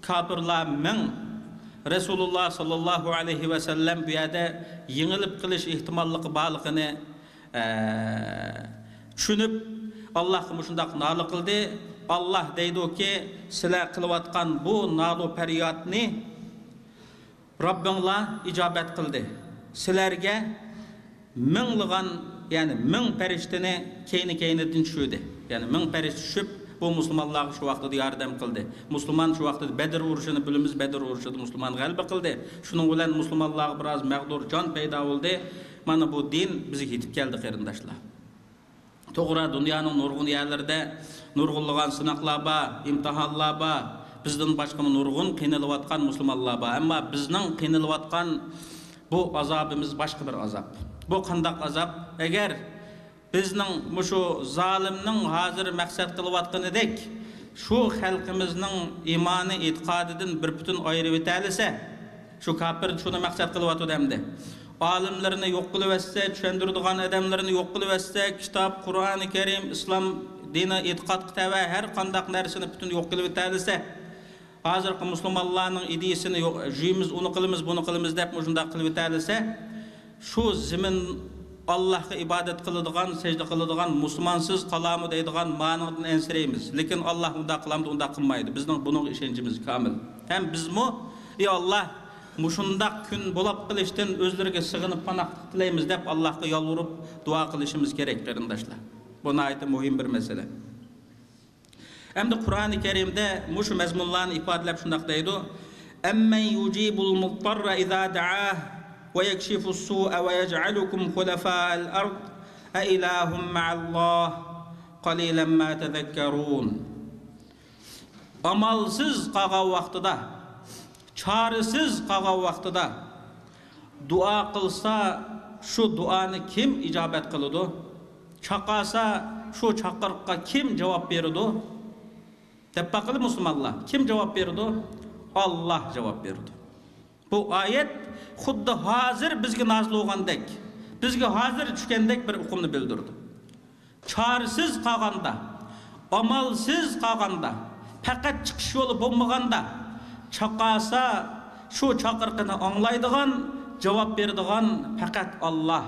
kafirlar min Resulullah sallallahu aleyhi ve sellem bu yerde yengilip kılış ihtimallığı bağlığını düşünüp Allah'ım şundaq nalı kıldı Allah deydi o ki sizler kılıvatkan bu nalu periyatını Rabbinla icabet kıldı sizlerge minligan yani min perishtini keyni keynidan tushdi ya'ni ming perishta tushib bu musulmonlarga shu vaqtida yordam qildi musulmon shu vaqtida badr urushini bilamiz badr urushida musulmon g'alaba qildi shuning bilan musulmonlarga biroz mag'dur jon paydo bo'ldi mana bu din bizge yetip geldi qarindaşlar. Toğra dünyanın nurgun yerlerde nurgulluğan sınaqlar ba, imtihanlar ba, bizden başka nurgun qiynalıvatkan musulmanlar ba. Ama bizning qiynalıvatkan bu azabımız başka bir azap. Bu qandaq azap? Eğer bizning mushu zalimning hozir maqsad qilayotgan edik, shu xalqimizning iymoni, e'tiqodidan bir butun ayirib o'talisa, shu kafir shuni maqsad qilyotdi hamda. Olimlarni yo'q qilib etsa, tushundiradigan odamlarni yo'q qilib etsa, kitob, Qur'oni Karim, islom dini, e'tiqod kitaba har qandaq narsani butun yo'q qilib o'talisa, hozirgi musulmonlarning ideyasini juyimiz, uni qilamiz, buni qilamiz deb shunday qilib o'talisa, shu zimin Allah'a ibadet kılıdığan, secde kılıdığan, Müslümansız kalamı deydiğan manıdan ensireyimiz. Lekin Allah unda kılamdı, unda kılmaydı. Bizden bunun işencimiz kamil. Hem biz mu, ey Allah, muşundak gün bolap kılıştın özlerine sığınıp panaklık dileyimiz deyip Allah'a yalvarıp dua kılışımız gerek kardeşler. Buna ait mühim bir mesele. Hem de Kur'an-ı Kerim'de muşu mezmunlarını ifadelep şundak deydi. Emmen yucibul muttarra izâ da'ah ويكشف السوء ويجعلكم خلفاء الأرض أإله مع الله قليلا ما تذكرون Amalsız qağa vaxtıda, çarəsiz qağa vaxtıda dua qılsa, şu duanı kim icabət qılıdı? Çaqasa, şu çaqırqqa kim cavab berdi? Dep baqılı Müslümanlar, kim cavab berdi? Allah cavab berdi. Bu ayet xuddi hozir bizga nozil bo'lgandek bizga hozir tushgandek bir uqumni bildirdi. Chorasiz qolganda amalsiz qolganda faqat chiqish yo'li bo'lmaganda chaqasa shu chaqirqini anglaydigan javob beradigan faqat Alloh.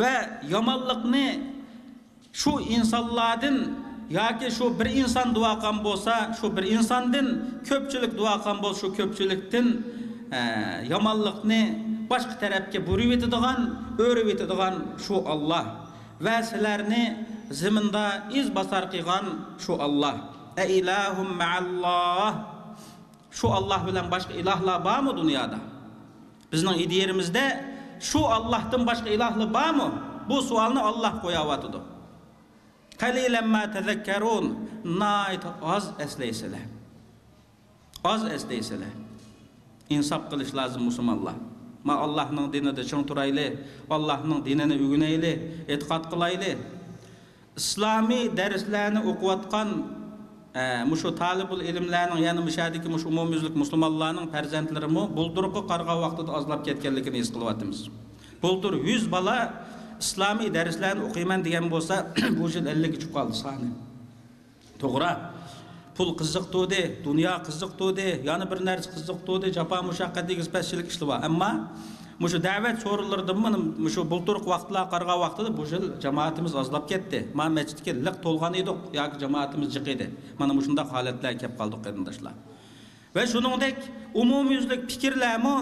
Va yomonlikni shu insonlardan yoki shu bir inson duo qilgan bo'lsa shu bir insondan ko'pchilik duo qilgan bo'lsa shu ko'pchilikdan Э, яманлыкны башка тарафка бурып етедиган, өріп етедиган шу Аллах. Ва силәрне зиминда из басар кылган шу Аллах. Э, ә илахум мааллах. Шу Аллах белән башка илаһлар бармы дөньяда? Безнең идеямездә шу Аллаһтан башка илаһлар бармы? Бу суалны Аллах қоя ватыды. Калилен ма тезеккерун, найт аз эслейселәр. Аз эслейселәр. İnsof qilish lozim musulmonlar ma allohning dinida ching turayli allohning dinini o'rganayli e'tiqod qilayli islomiy darslarni o'qiyotgan mushu talibul ilmlarning ya'ni mushadiki mush umumyuzlik musulmonlarning farzandlarimi buldurqi qarg'a vaqtida ozlab ketganligini his qilyapmiz buldur 100 bola islomiy darslarni o'qiyman degan bo'lsa bu yil 50 ga chiqib qoldi soni to'g'ri pul qiziq to'di dunyo qiziq to'di yana bir narsa qiziq to'di jafo mushaqqat degiz pastchilik ishlar bor. Ammo mushu da'vat so'rinlarida mana mushu bulturq vaqtlar qarg'a vaqtida bu yil jamoatimiz ozlab ketdi. Man masjidga liq to'lgan edik yoki jamoatimiz jiq edi. Mana shunday holatlar kelib qoldik qarindoshlar. Va shuningdek umumyuzlik fikrlarmi?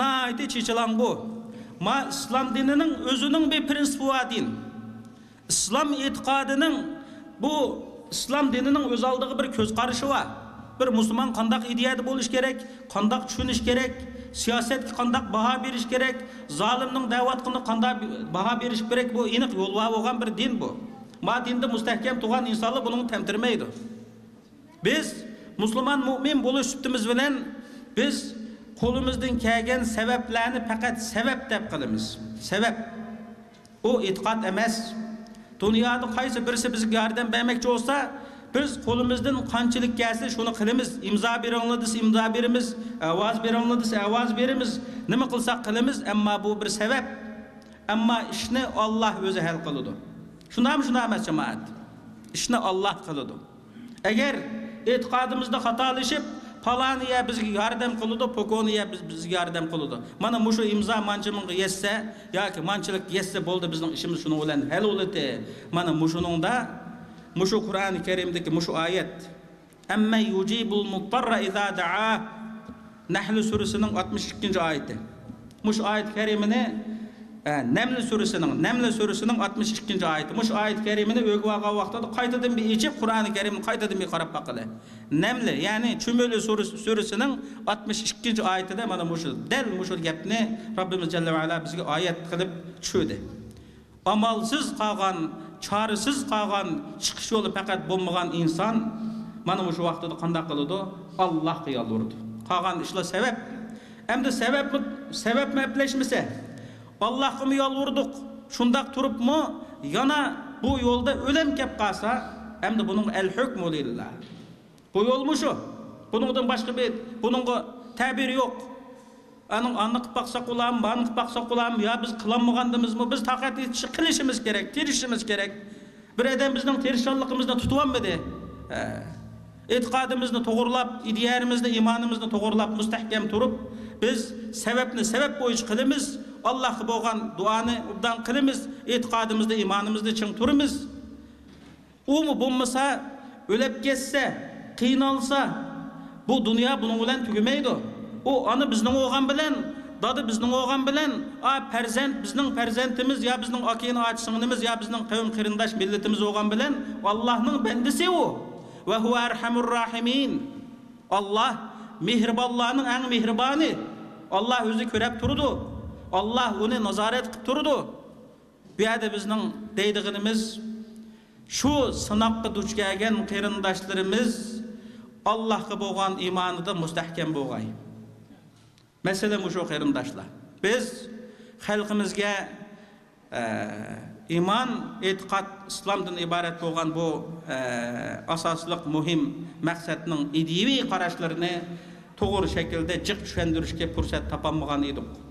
Naiti chechilangu ma islom dinining o'zining bir prinsipi din. İslom e'tiqodining bu islom dinining o'z oldiga bir ko'z qarashi bor bir musulmon qandoq ideyada bo'lishi kerak qandoq tushunish kerak siyosatga qandoq baho berish kerak zolimning da'vatini qandoq baho berish kerak bu aniq yo'l bo'lgan bir din bu. Ma dinda mustahkam turgan insonlar buni tamtirmaydi biz musulmon mo'min bo'lishibdimiz bilan biz qo'limizdan kelgan sabablarni faqat sabab deb qilamiz. Sabab u e'tiqod emas dunyoda qaysi birisi bizga yordam bermoqchi bo'lsa biz qo'limizdan qanchalik kelsa shuni qilamiz imzo beringlar desa imzo beramiz ovoz beringlar desa ovoz beramiz nima qilsak qilamiz ammo bu bir sabab ammo ishni olloh o'zi hal qiladi shundami shunday emas jamoat ishni olloh qiladi agar e'tiqodimizda xatolashib palaniya bizga yordam qiladi pokoniya biz bizga yordam qiladi mana mushu imzo mancha mingga yetsa yoki manchilik yetsa bo'ldi bizning ishimiz shuni bilan hal bo'ladi mana mushuningda mushu qur'oni karimdagi mushu oyat amma yujibul muttarra iza daa nahl surasining 62 oyati mush oyat karimini e, Neml suresinin Neml suresinin 62. ayeti. Muş ayet kerimini ögü ağa vaqtada qaytadan bir içip Kur'an-ı Kerim'i qaytadan bir qarab baqılı. Neml yani Çümölü suresinin 62. ayetide mana muşu del muşu gapni Rabbimiz Celle ve Ala bizge ayet qilib tushudi. Amalsız qalgan, çaresiz qalgan, chiqish yo'li faqat bo'lmagan inson mana shu vaqtida qanday qiladi? Allohga yolvordi. Qalgan ishlar sabab. Endi sabab sabab maplashmasa, Allohga mı yolvordik? Shundaq turibmi? Yana bu yo'lda o'lim kelib qolsa, endi buning el hukmu lillah. Bu yo'lmi shu? Buningdan boshqa bir buningga ta'bir yo'q. Anın anlık baksak ulan, manık baksak ulan, ya biz kılanmagandımız mı? Biz takat yetişi kılışımız gerek, tirişimiz gerek. Bir adam bizden tirişanlığımızda tutuvanmadı. Etikadımızı toğurlap, idiyarımızda, imanımızda toğurlap, müstehkem turup, biz sebepni sebep boyucu kılımız, Allah'ı boğan duanı obdan kılımız, etikadımızda, imanımızda çın turumuz. O mu bulmasa, ölüp geçse, kıynalsa, bu dünya bunun bilen tügümeydi. O anı bizning oğan bilen, dadı bizning oğan bilen, a perzent bizning perzentimiz ya bizning akiyin ağaçsınımız ya bizning kavim kırındaş milletimiz oğan bilen Allah'ın bendisi o. Ve huve erhamur rahimin. Allah mihriballarının en mihribani. Allah özü körep turdu. Аллах уни назарет қып турду. Бу біздің дейдігініміз, шу şu сынакка дуч келген кырындашларыбыз болған болгон иманыда мустахкем болғай. Мәселе мушу кырындашлар. Біз халкыбызга иман, этикат, исламдан ибарат болған бу асасылық мухим максатның идеви карашларын тұғыр шәкелде жык түшендүрүшкә фурсат тапамаган идек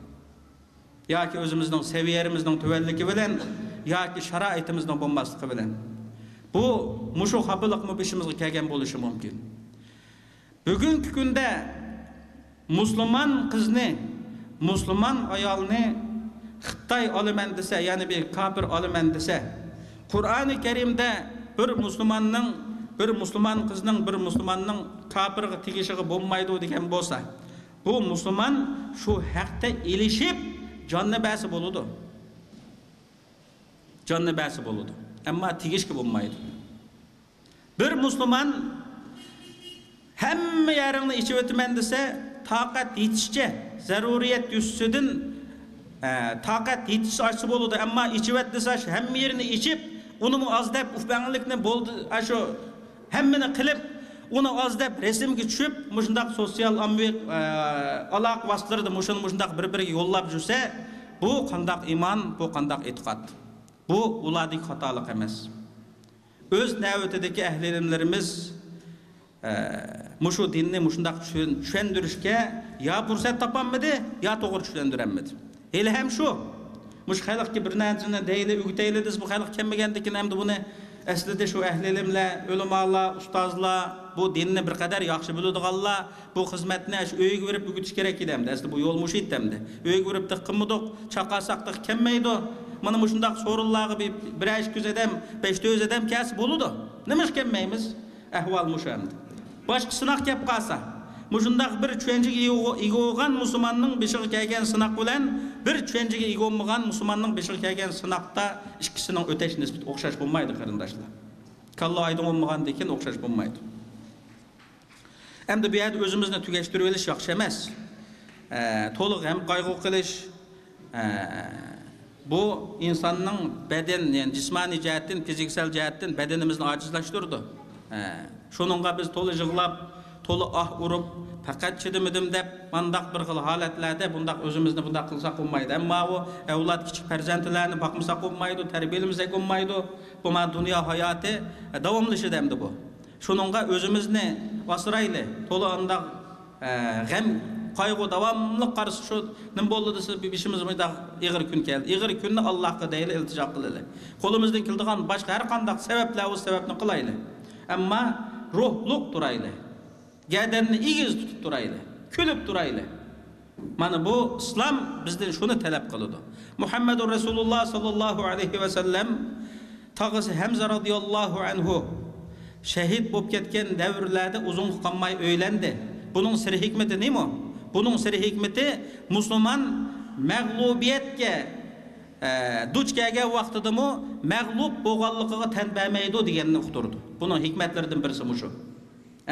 яки өзіміздің сәвияріміздің түбәнлігі білән яки шараитіміздің болмаслығы білен. бұл мұшу қабылық бешімізге келген болушы мүмкін бүгінгі күнде мұсылман қызны мұсылман аялны Қытай алымен десе, яғни бір кәпір алымен десе, Құр'ан-ы Кәрімде бір мұсылманның, бір мұсылман бір мұсылманның кәпірге тигішігі болмайды деген болса, бұл мұсылман шу haqda ilishib jonni basi bo'ladi jonni basi bo'ladi ammo tegishga bo'lmaydi bir musulmon hamma yeringni ichib o'taman desa toqat yetishicha zaruriyat yusidan toqat yetish ochsa bo'ladi ammo ichib et desa hamma yerini ichib uni oz deb ufbanglikni bo'ldi shu оны аздап рәсімге түсіп мұшындақ социал амбек э, алақ васыларды мұшын мұшындақ бір бірге жоллап жүрсе бұл қандақ иман бұл қандақ итқат. Бұл олардың қаталық емес. Өз нәуітідегі әхл ілімлеріміз ә, э, мұшу динні мұшындақ түшендірішке я пұрсат тапаммыды я тоғыр түшендіреммеді елі һәм шу. Мұш халық бір нәрсені дейлі үгітейлі дес бұл халық келмегендіктен әмді бұны əslində şu əhl ilimlə, ölümalarla, ustazla, bu dinini bir qədər yaxşı biladiganlar bu xizmətni öyrəb verib ügütüş kerak edəmdi. Əslində bu yolmuş etdəmdi. Öyrəb verib də qılmadıq, çaqasaqdıq kənməydi. Mana bu şundaq sorunlarga bir bir iş güzədəm, 500 edəm kəs buludu. Nimiş kənməyimiz əhval muşamdı. Başqa sınaq gəlib qalsa, мұшындақ бір чүенжіге игі болған мұсылманның бешігі келген сынақ білән бір чүенжіге игі болмаған мұсылманның бешігі келген сынақта ішкісінің өтеш нисбет оқшаш болмайды қарындашлар калла айдың болмаған декен оқшаш болмайды. Әмді бұяды өзімізді түгештіріп еліш жақсы емес. Ә, толық әм қайғы қылыш. Ә, бұл инсанның бәден яғни жисмани жәһәттен физиксәл жәһәттен бәденімізді ажизлаштырды ә, шоныңға біз толы жығылап to'la ah urib faqat chidimidim deb mandaq bir xil holatlarda bundaq o'zimizni bundaq qilsak bo'lmaydi. Ammo u avlod kichik farzandlarni boqmasak bo'lmaydi tarbiyalamasak bo'lmaydi. Bu mana dunyo hayoti davomlashadi endi bu. Shuningga o'zimizni asrayli to'la undaq g'am qayg'u davomli qarshi shu nima bo'ldi desa ishimiz ig'ir kun keldi. İg'ir kunni allohga deyli iltijo qilaylik qo'limizdan keladigan boshqa har qanday sabablar o'z sababni qilaylik ammo ruhliq turaylik gadanni egiz tutib turaylik kulib turaylik mana bu islom bizdan shuni talab qiladi. Muhammadu rasululloh sollallohu alayhi vasallam tog'isi hamza roziyallohu anhu shahid bo'lib ketgan davrlarda uzun qolmay o'ylandi. Buning siri hikmati nima? Buning siri hikmati musulmon mag'lubiyatga e, duch kelgan vaqtidami mag'lub bo'lganligiga tan bermaydi deganni uqtirdi. Buni hikmatlaridan birisi mushu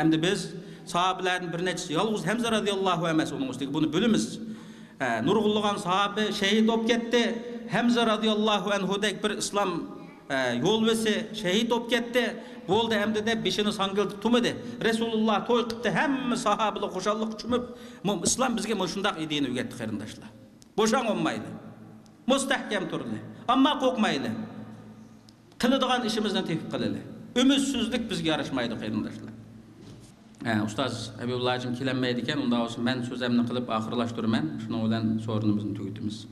endi biz sahobalardan bir nechasi yolg'iz hamza roziyallohu emas uning ustiga buni bilamiz e, nurg'unlagan sahoba shahid bo'lib ketdi hamza roziyallohu anhudek bir islom e, yo'lvisi shahid bo'lib ketdi bo'ldi endi deb beshini sangiltib tumidi rasululloh to'y qilibdi hamma sahobalar xushallik chumib "Mu- islom bizga mana shundoq ideyani o'rgatdi qarindoshlar bo'shang olmaydi mustahkam turdi ammo qo'rqmaydi qiladigan ishimizni tepib qilaylik umidsizlik bizga yarashmaydi qarindoshlar Ha, ustoz Habibullahjim kelinmaydi ekan, unda olsun men so'zimni qilib oxirlashtirman. Shuning bilan so'rinimizni tugatamiz.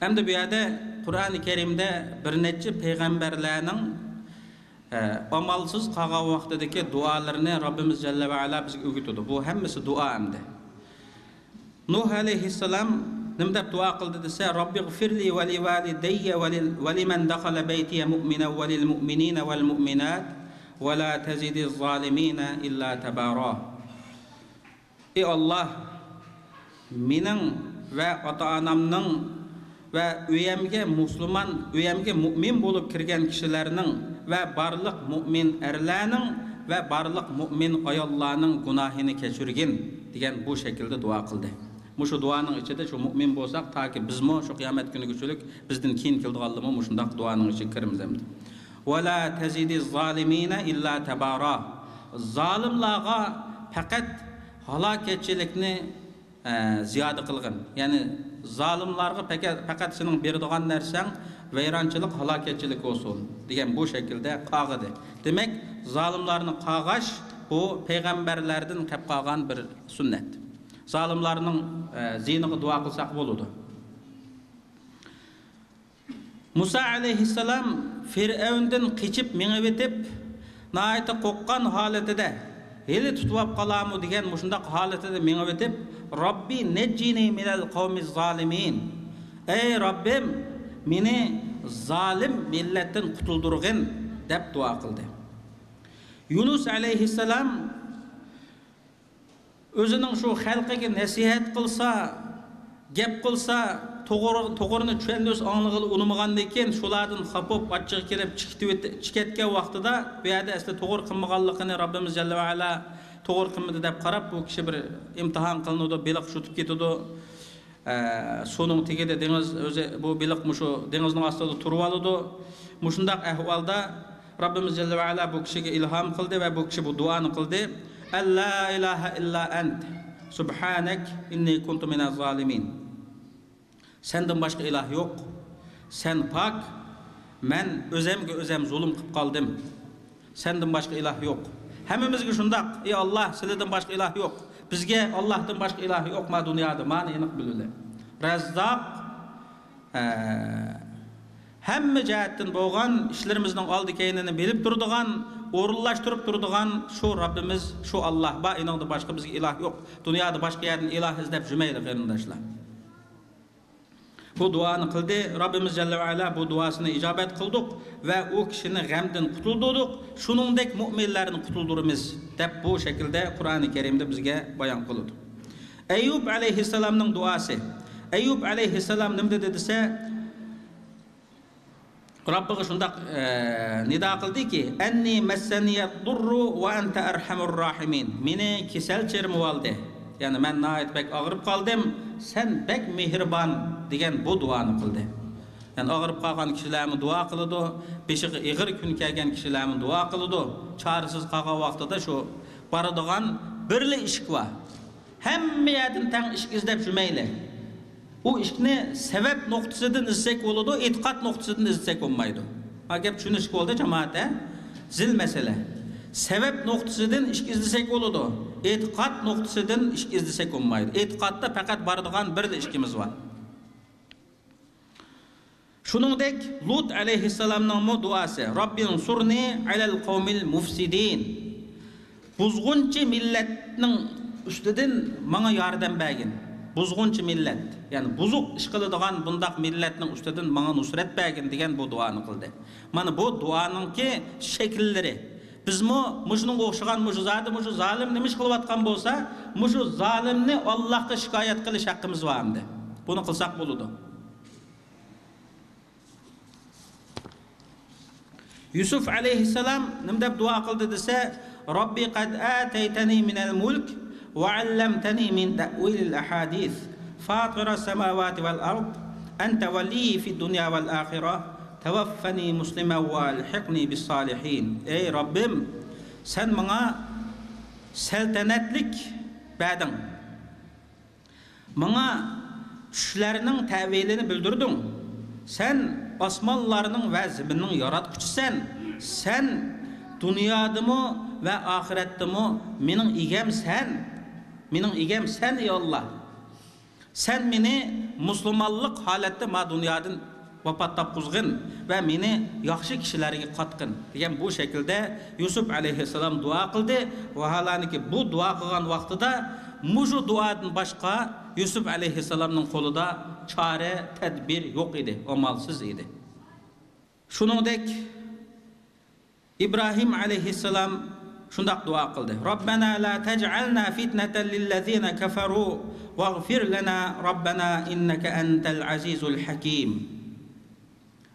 Endi bu yerda Qur'oni Karimda bir necha payg'ambarlarning e, amalsiz qolgan vaqtidagi duolarini Robbimiz jalla va ala bizga o'rgatadi. Bu hammasi duo endi. Nuh alayhissalom nima deb duo qildi desa, Robbi g'firli va li validayya va liman dakhala baytiya mu'mina va lil mu'minina wal mu'minat la tazidi zolimina illa tabara. Ey Alloh, mening va ota-onamning va uyamga musulmon, uyamga mu'min bo'lib kirgan kishilarning va barliq mu'min erlarning va barliq mu'min ayollarning gunohini kechirgin degan bu shaklda duo qildi. Mushu duoning ichida shu mu'min bo'lsak, toki bizmo shu qiyomat kunigachilik bizdan keyin keldiganlimi mushundaq duoning ichiga kiramiz endi. ولا تزيد الظالمين إلا تبارا zolimlarga faqat halokatchilikni e, ziyoda qilgin ya'ni zolimlarga faqat faqat sening beradigan narsang vayronchilik halokatchilik bo'lsin degan bu shaklda qog'idi demak zolimlarni qog'ash bu payg'ambarlardan qolib qolgan bir sunnat zolimlarning e, ziyniga duo qilsak bo'ladi мұса алейхисалам миңа бетеп, меңебетіп наайты қоққан халетіде елі тұтып қаламу» деген мұшындақ халетіде меңебетіп робби неджини минал қауми залимин «Эй, роббим мені залим милләттен құтылдырғын деп дуа қылды юнус алейхиссалам өзінің шу халқыға нәсихат қылса геп қылса to'g'rini tushundiz anlig'ini unamagandan keyin shulardan xapob ochchiq kelib chiqayotgan vaqtida bu yerda asli to'g'ri qilmaganligini Robbimiz jalla va ala to'g'ri qilmadi deb qarab bu kishi bir imtihon qilinadi, beliq shutib ketadi. So'ning tegida dengiz o'zi bu beliq mushu dengizning ostida turib oladi. Mushundaq ahvolda Robbimiz jalla va ala bu kishiga ilhom qildi va bu kishi bu duoni qildi. Alla ilaha illa ant subhanak inni kuntu minaz zalimin. Senden başka ilah yok. Sen pak. Men özemge özem zulüm kıp kaldım. Senden başka ilah yok. Hemimizge şundak. Ey Allah, sizden başka ilah yok. Bizge Allah'tan başka ilah yok ma dünyada. Mani inik bilirler. Razzaq eee Hemme cihetten boğan, işlerimizden aldı keynini bilip durduğan, orullaştırıp durduğan şu Rabbimiz, şu Allah. Ba inandı başka bizge ilah yok. Dünyada başka yerden ilah izlep cümeyli kıyındaşlar bu duanı kıldı. Rabbimiz Celle ve Ala bu duasını icabet kıldık ve o kişinin gemden kutuldurduk. Şunundek müminlerini kutuldurumuz. Dep bu şekilde Kur'an-ı Kerim'de bizge bayan kılıdı. Eyüp aleyhisselamın duası. Eyüp aleyhisselam ne dedi dese Rabbığı şundaq e, nida qıldı ki: "Enni messeniye durru ve ente erhamur rahimin." Meni kesel çermi aldı. Yani men nait bek ağırıp kaldım. Sen bek mehriban degan bu duani qildi. Yani ağırıp qalgan kishilarni duo qiladi, beshig'i ig'ir kun kelgan kishilarni duo qiladi. Chorasiz qolgan vaqtida shu boradigan birli ish bor. Hamma yerdan tang ish izlab yurmayli. U ishni sabab nuqtasidan izlasak bo'ladi, e'tiqod nuqtasidan izlasak bo'lmaydi. Ha gap tushunish bo'ldi jamoat, zil masala. Sebep noktasından iş izlesek oldu. Etikat noktasından iş izlesek olmaydı. Etikatta fakat bardıgan bir de işkimiz var. Şuningdek Lut alayhissalomning duosi Robbin surni alal qawmil mufsidin. Buzg'unchi millatning ustidan menga yordam bergin. Buzg'unchi millat, ya'ni buzuq ish qiladigan bundaq millatning ustidan menga nusrat degan bu duoni qildi. Mana bu duoningki shakllari bizmi mushunga o'xshagan mushu zodi mushu zolim nima ish qilayotgan bo'lsa mushu zolimni ollohga shikoyat qilish haqqimiz bor endi buni qilsak bo'ladi yusuf alayhissalom nima deb duo qildi desa robbi qad ataytani minal mulk va allamtani min ta'vilil ahadis fatira samawati val ard anta vali fi dunya val akhirah Tevaffani muslimen ve alhiqni bis salihin. Ey Rabbim, sen bana seltenetlik berdin. Bana düşlərinin təvilini bildirdin. Sen osmonlarning va zaminning yaratquchisisan. Sen dunyodimi va oxiratdimi mening egam sen. Mening egam sen ey Alloh. Sen meni musulmonlik holatda ma dunyodan vafot topqizgin va meni yaxshi kishilarga qotqin degan bu shaklda Yusuf alayhissalom duo qildi va halaniki bu duo qilgan vaqtida mushu duodan boshqa Yusuf alayhissalomning qo'lida chora tadbir yo'q edi, amalsiz edi. Shuningdek İbrahim alayhissalom shundoq duo qildi. Robbana la taj'alna fitnatan lillazina kafaru waghfir lana robbana innaka antal azizul hakim.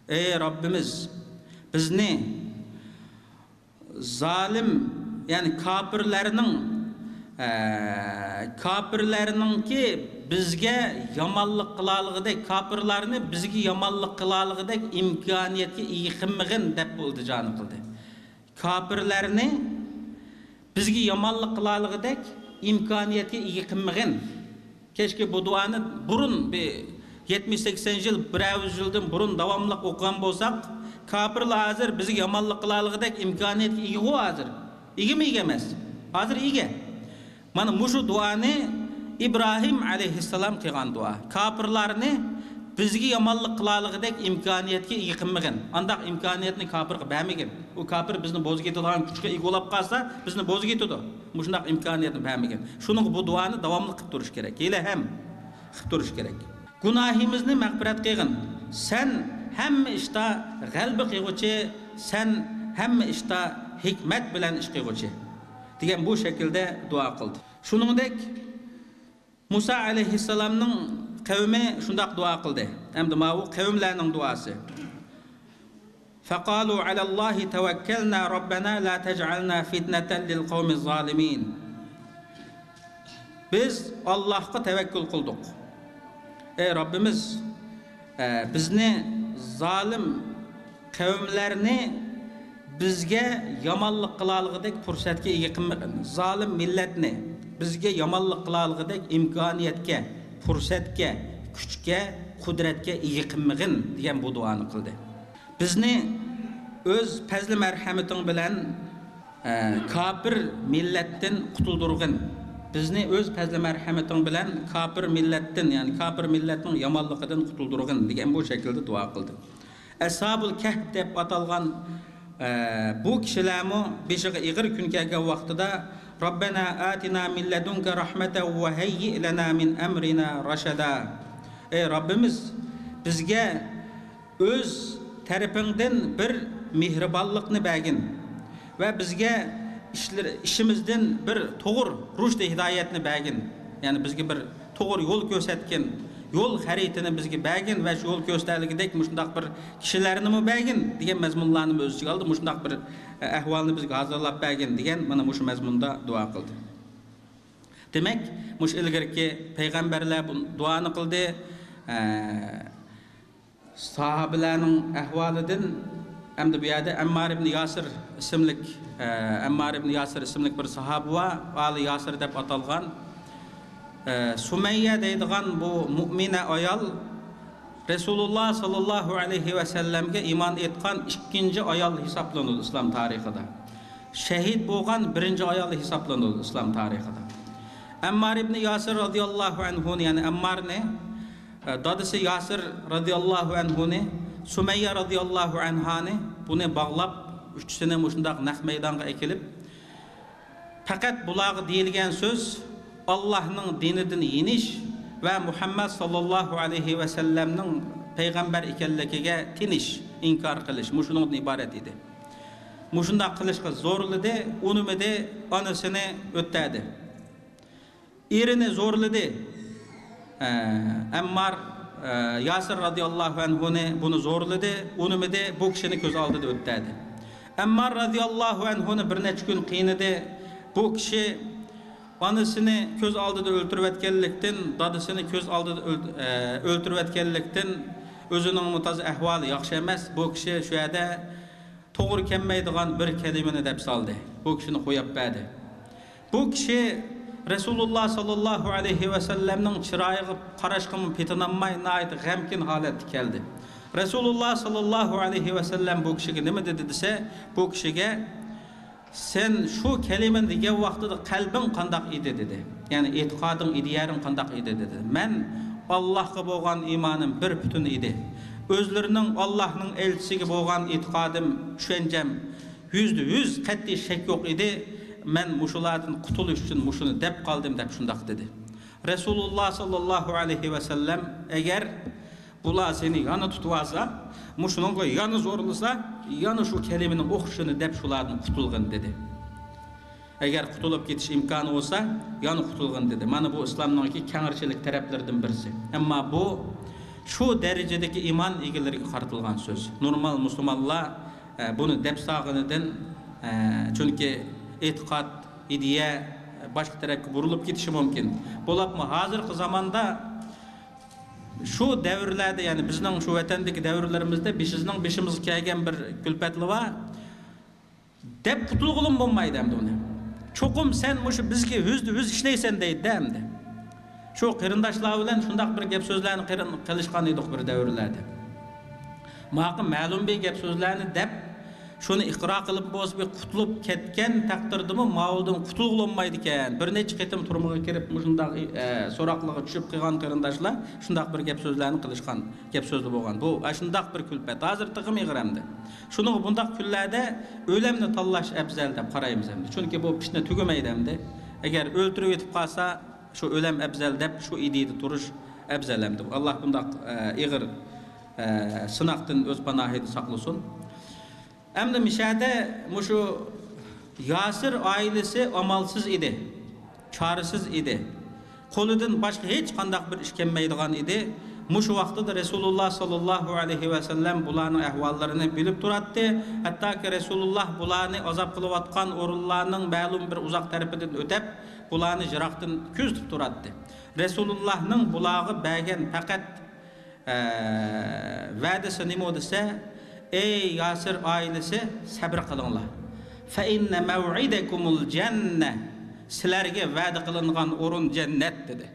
Ey Rabbimiz bizni zalim yani kafirlerinin e, kafirlerininki bizge yamanlık kılalıgıdek kafirlerini bizge yamanlık kılalıgıdek imkaniyetki kımmıgın dep buldu canı kıldı. Kafirlerini bizge yamanlık kılalıgıdek imkaniyetki kımmıgın. Keşke bu duanı burun bir жетмиш сексен жыл бір әуіз жылдан бұрын давамлық оқыған болсақ кәпірлер әзір бізге яманлық қылалығыдек имканиетке ие ғой әзір иге ме иге емес әзір иге mana mushu duoni ibrohim alayhissalom qilgan duo. Kofirlarni bizga yomonlik qilolig'idek imkoniyatga ega qilmagin. Andoq imkoniyatni kofirga bermagin u О bizni bo'zga yetadigan kuchga ega qolsa bizni bo'zga yetadi. Mushundoq imkoniyatni bermagin shuning bu duoni davomli qilib turish kerak. Hali qilib turish kerak. Gunohimizni mag'firat qilgin. Sen hamma ishda g'alba qilguvchi, sen hamma ishda hikmat bilan ish qilguvchi. degan bu shaklda duo qildi. Shuningdek Musa alayhissalomning qavmi shundoq duo qildi. Hamda ma u qavmlarning duosi. فقالوا على الله توكلنا ربنا لا تجعلنا فتنة للقوم الظالمين biz Allohga tavakkul qildik. Ey Rabbimiz, e, bizni bizga yomonlik qilaligidek fursatga ega qilmagin. Zolim millatni bizga yomonlik qilaligidek imkoniyatga, fursatga, kuchga, qudratga ega qilmagin degan bu duoni qildi. Bizni o'z fazli marhamating bilan e, kafir millatdan qutuldirgin. Bizni o'z fazli marhamating bilan kafir millatdan, ya'ni kafir millatning yomonligidan qutuldirgin degan bu shaklda duo qildi. Ashabul Kahf deb atalgan bu kishilarmi beshiga ig'ir kun kelgan vaqtida Robbana atina min ladunka rahmatan va hayyi min amrina rashada. Ey Robbimiz bizga o'z tarafingdan bir mehribonlikni bergin va bizga ishlar ishimizdan bir to'g'ri rushd hidoyatni bergin. Ya'ni bizga bir to'g'ri yo'l ko'rsatgin. yo'l xaritini bizga bergin va shu yo'l ko'rsataligidek shundoq bir kishilarni bergin degan mazmunlarni o'z ichiga oldi shundoq bir ahvolni bizga hozirlab bergin degan mana shu mazmunda duo qildi demak mush ilgirki payg'ambarlar bu duoni qildi sahobalarning ahvolidan hamda bu yerda ammar ibn yosir ismli ammar ibn yosir ismli bir sahoba va ali yosir deb atalgan Sumayya deydigan bu mu'mina ayol Resulullah sallallahu aleyhi ve sellemge iman etkan ikkinci ayol hesaplanır İslam tarixida. Şehit bo'lgan birinci ayol hesaplanır İslam tarixida. Ammar ibn Yasir radıyallahu anhu yani Ammar ne? Dadısı Yasir radıyallahu anhu Sümeyye radıyallahu anhani bunu bağlap üçüsüne muşundaq naq meydanğa ekilip faqat bulağı deyilgen söz Allah'ın dinidin yeniş ve Muhammed sallallahu aleyhi ve sellem'nin peygamber ikellikige tiniş inkar kılış muşunun ibaret idi. Muşunda kılışkı zorladı, onu unumidi, anasını öttedi. İrini zorladı. Ee, Emmar Yasir radhiyallohu anhu buni zo'rladi, unimida bu kishini ko'z oldida o'tadi. Ammar radıyallahu anhu'nu bir neçe gün kıynadı. Bu kişi anısını göz aldıda öldürüp etkenlikten, dadısını göz aldıda e, öldürüp etkenlikten özünün mutaz ahvalı yaxşı emas. Bu kişi şu yerde to'g'ri kelmaydigan bir kalimani deb soldi bu kishini qo'yib berdi bu kishi расулулла саллаллаху алейхи уассаламның чырайы қылып қарашқым петінанмай найды ғәмкин халәті келді расулулла саллаллаху алейхи уассалам бұл кісіге неме деді десе бұл кісіге сен шу кәлемені деген уақытыда қалбің қандақ еді деді яғни етқадың идеярың қандақ еді деді мен аллахқа болған иманым бір бүтін еді өзлерінің аллахның елшісіге болған етқадым түшенжем жүзді жүз қәтти шек жоқ еді мен мушулардан құтылу үшін мушуны деп қалдым деп шұндақ деді расулулла саллаллаху алейхи вассалам егер бұлар сені яны тұтып алса мұшыныңғы яны зорласа яны шу келеменің оқшыны деп шулардан құтылған деді егер құтылып кетіш имканы болса яны құтылған деді мана бұл исламның кәңіршілік тәрәплердің бірісі әмма бұл шу дәрежедегі иман егелерге қартылған сөз нормал мұсылманлар бұны деп сағыныдан чүнки e'tiqod ideya boshqa tarafga burilib ketishi mumkin bo'libmi hozirgi zamonda shu davrlarda ya'ni bizning shu vatandagi davrlarimizda beshimizning beshimizga kelgan bir kulpatli bor deb qutulg'ulim bo'lmaydi endi uni cho'qim sen mushu bizga yuzda yuz ishlaysan deydi endi shu qarindoshlar bilan shundoq bir gap so'zlarni qilishgan edik bir davrlarda maqi ma'lum bir gap so'zlarni deb shuni iqro qilib bo'lsa qutulib ketgan taqdirdimi mavuldan qutulolmaydi ekan. Bir necha qatim turmaga kirib shundoq so'roqlarga tushib qolgan qarindoshlar shundoq bir gap so'zlarni qilishgan gap so'zli bo'lgan. Bu shundoq bir kulpat hozir tig'im ig'ramdi. Shuni bundoq kunlarda o'limni tanlash afzal deb qaraymiz endi. Chunki bu fitna tugamaydi endi. Agar o'ltirib yetib qolsa shu o'lam afzal deb shu idida turish afzal endi. Alloh bundoq ig'ir sinoqdan o'z panohida saqlasin. Endi mishada mushu yasir oilasi amalsiz edi chorasiz edi qo'lidan boshqa hech qandaq bir ish kelmaydigan edi mushu vaqtida rasululloh sollallohu alayhi vasallam bularning ahvollarini bilib turadi hattoki rasululloh bularni azob qilayotgan o'rinlarning ma'lum bir uzoq tarafidan o'tib bularni jiroqdan kuzatib turadi rasulullohning bularga bergan faqat va'dasi nima desa ey yasir oilasi sabr qilinglar. Fa inna maw'idakumul janna. Sizlarga va'da qilingan o'rin jannat dedi.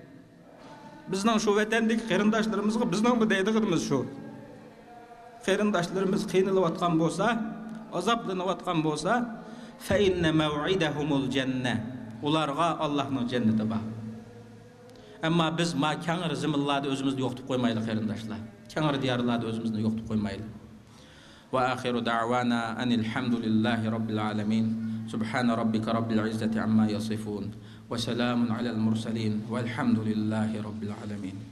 Bizning shu vatandagi qarindoshlarimizga bizning bu deydig'imiz shu. Qarindoshlarimiz qiynalayotgan bo'lsa azoblanayotgan bo'lsa fa inna maw'idahumul janna. Ularga allohning jannati bor. Ammo biz ma kangir zimillarda o'zimizni yo'qitib qo'ymaylik qarindoshlar. Kangir diyorlarda o'zimizni yo'qitib qo'ymaylik. وآخر دعوانا أن الحمد لله رب العالمين. سبحان ربك رب العزة عما يصفون وسلام على المرسلين والحمد لله رب العالمين.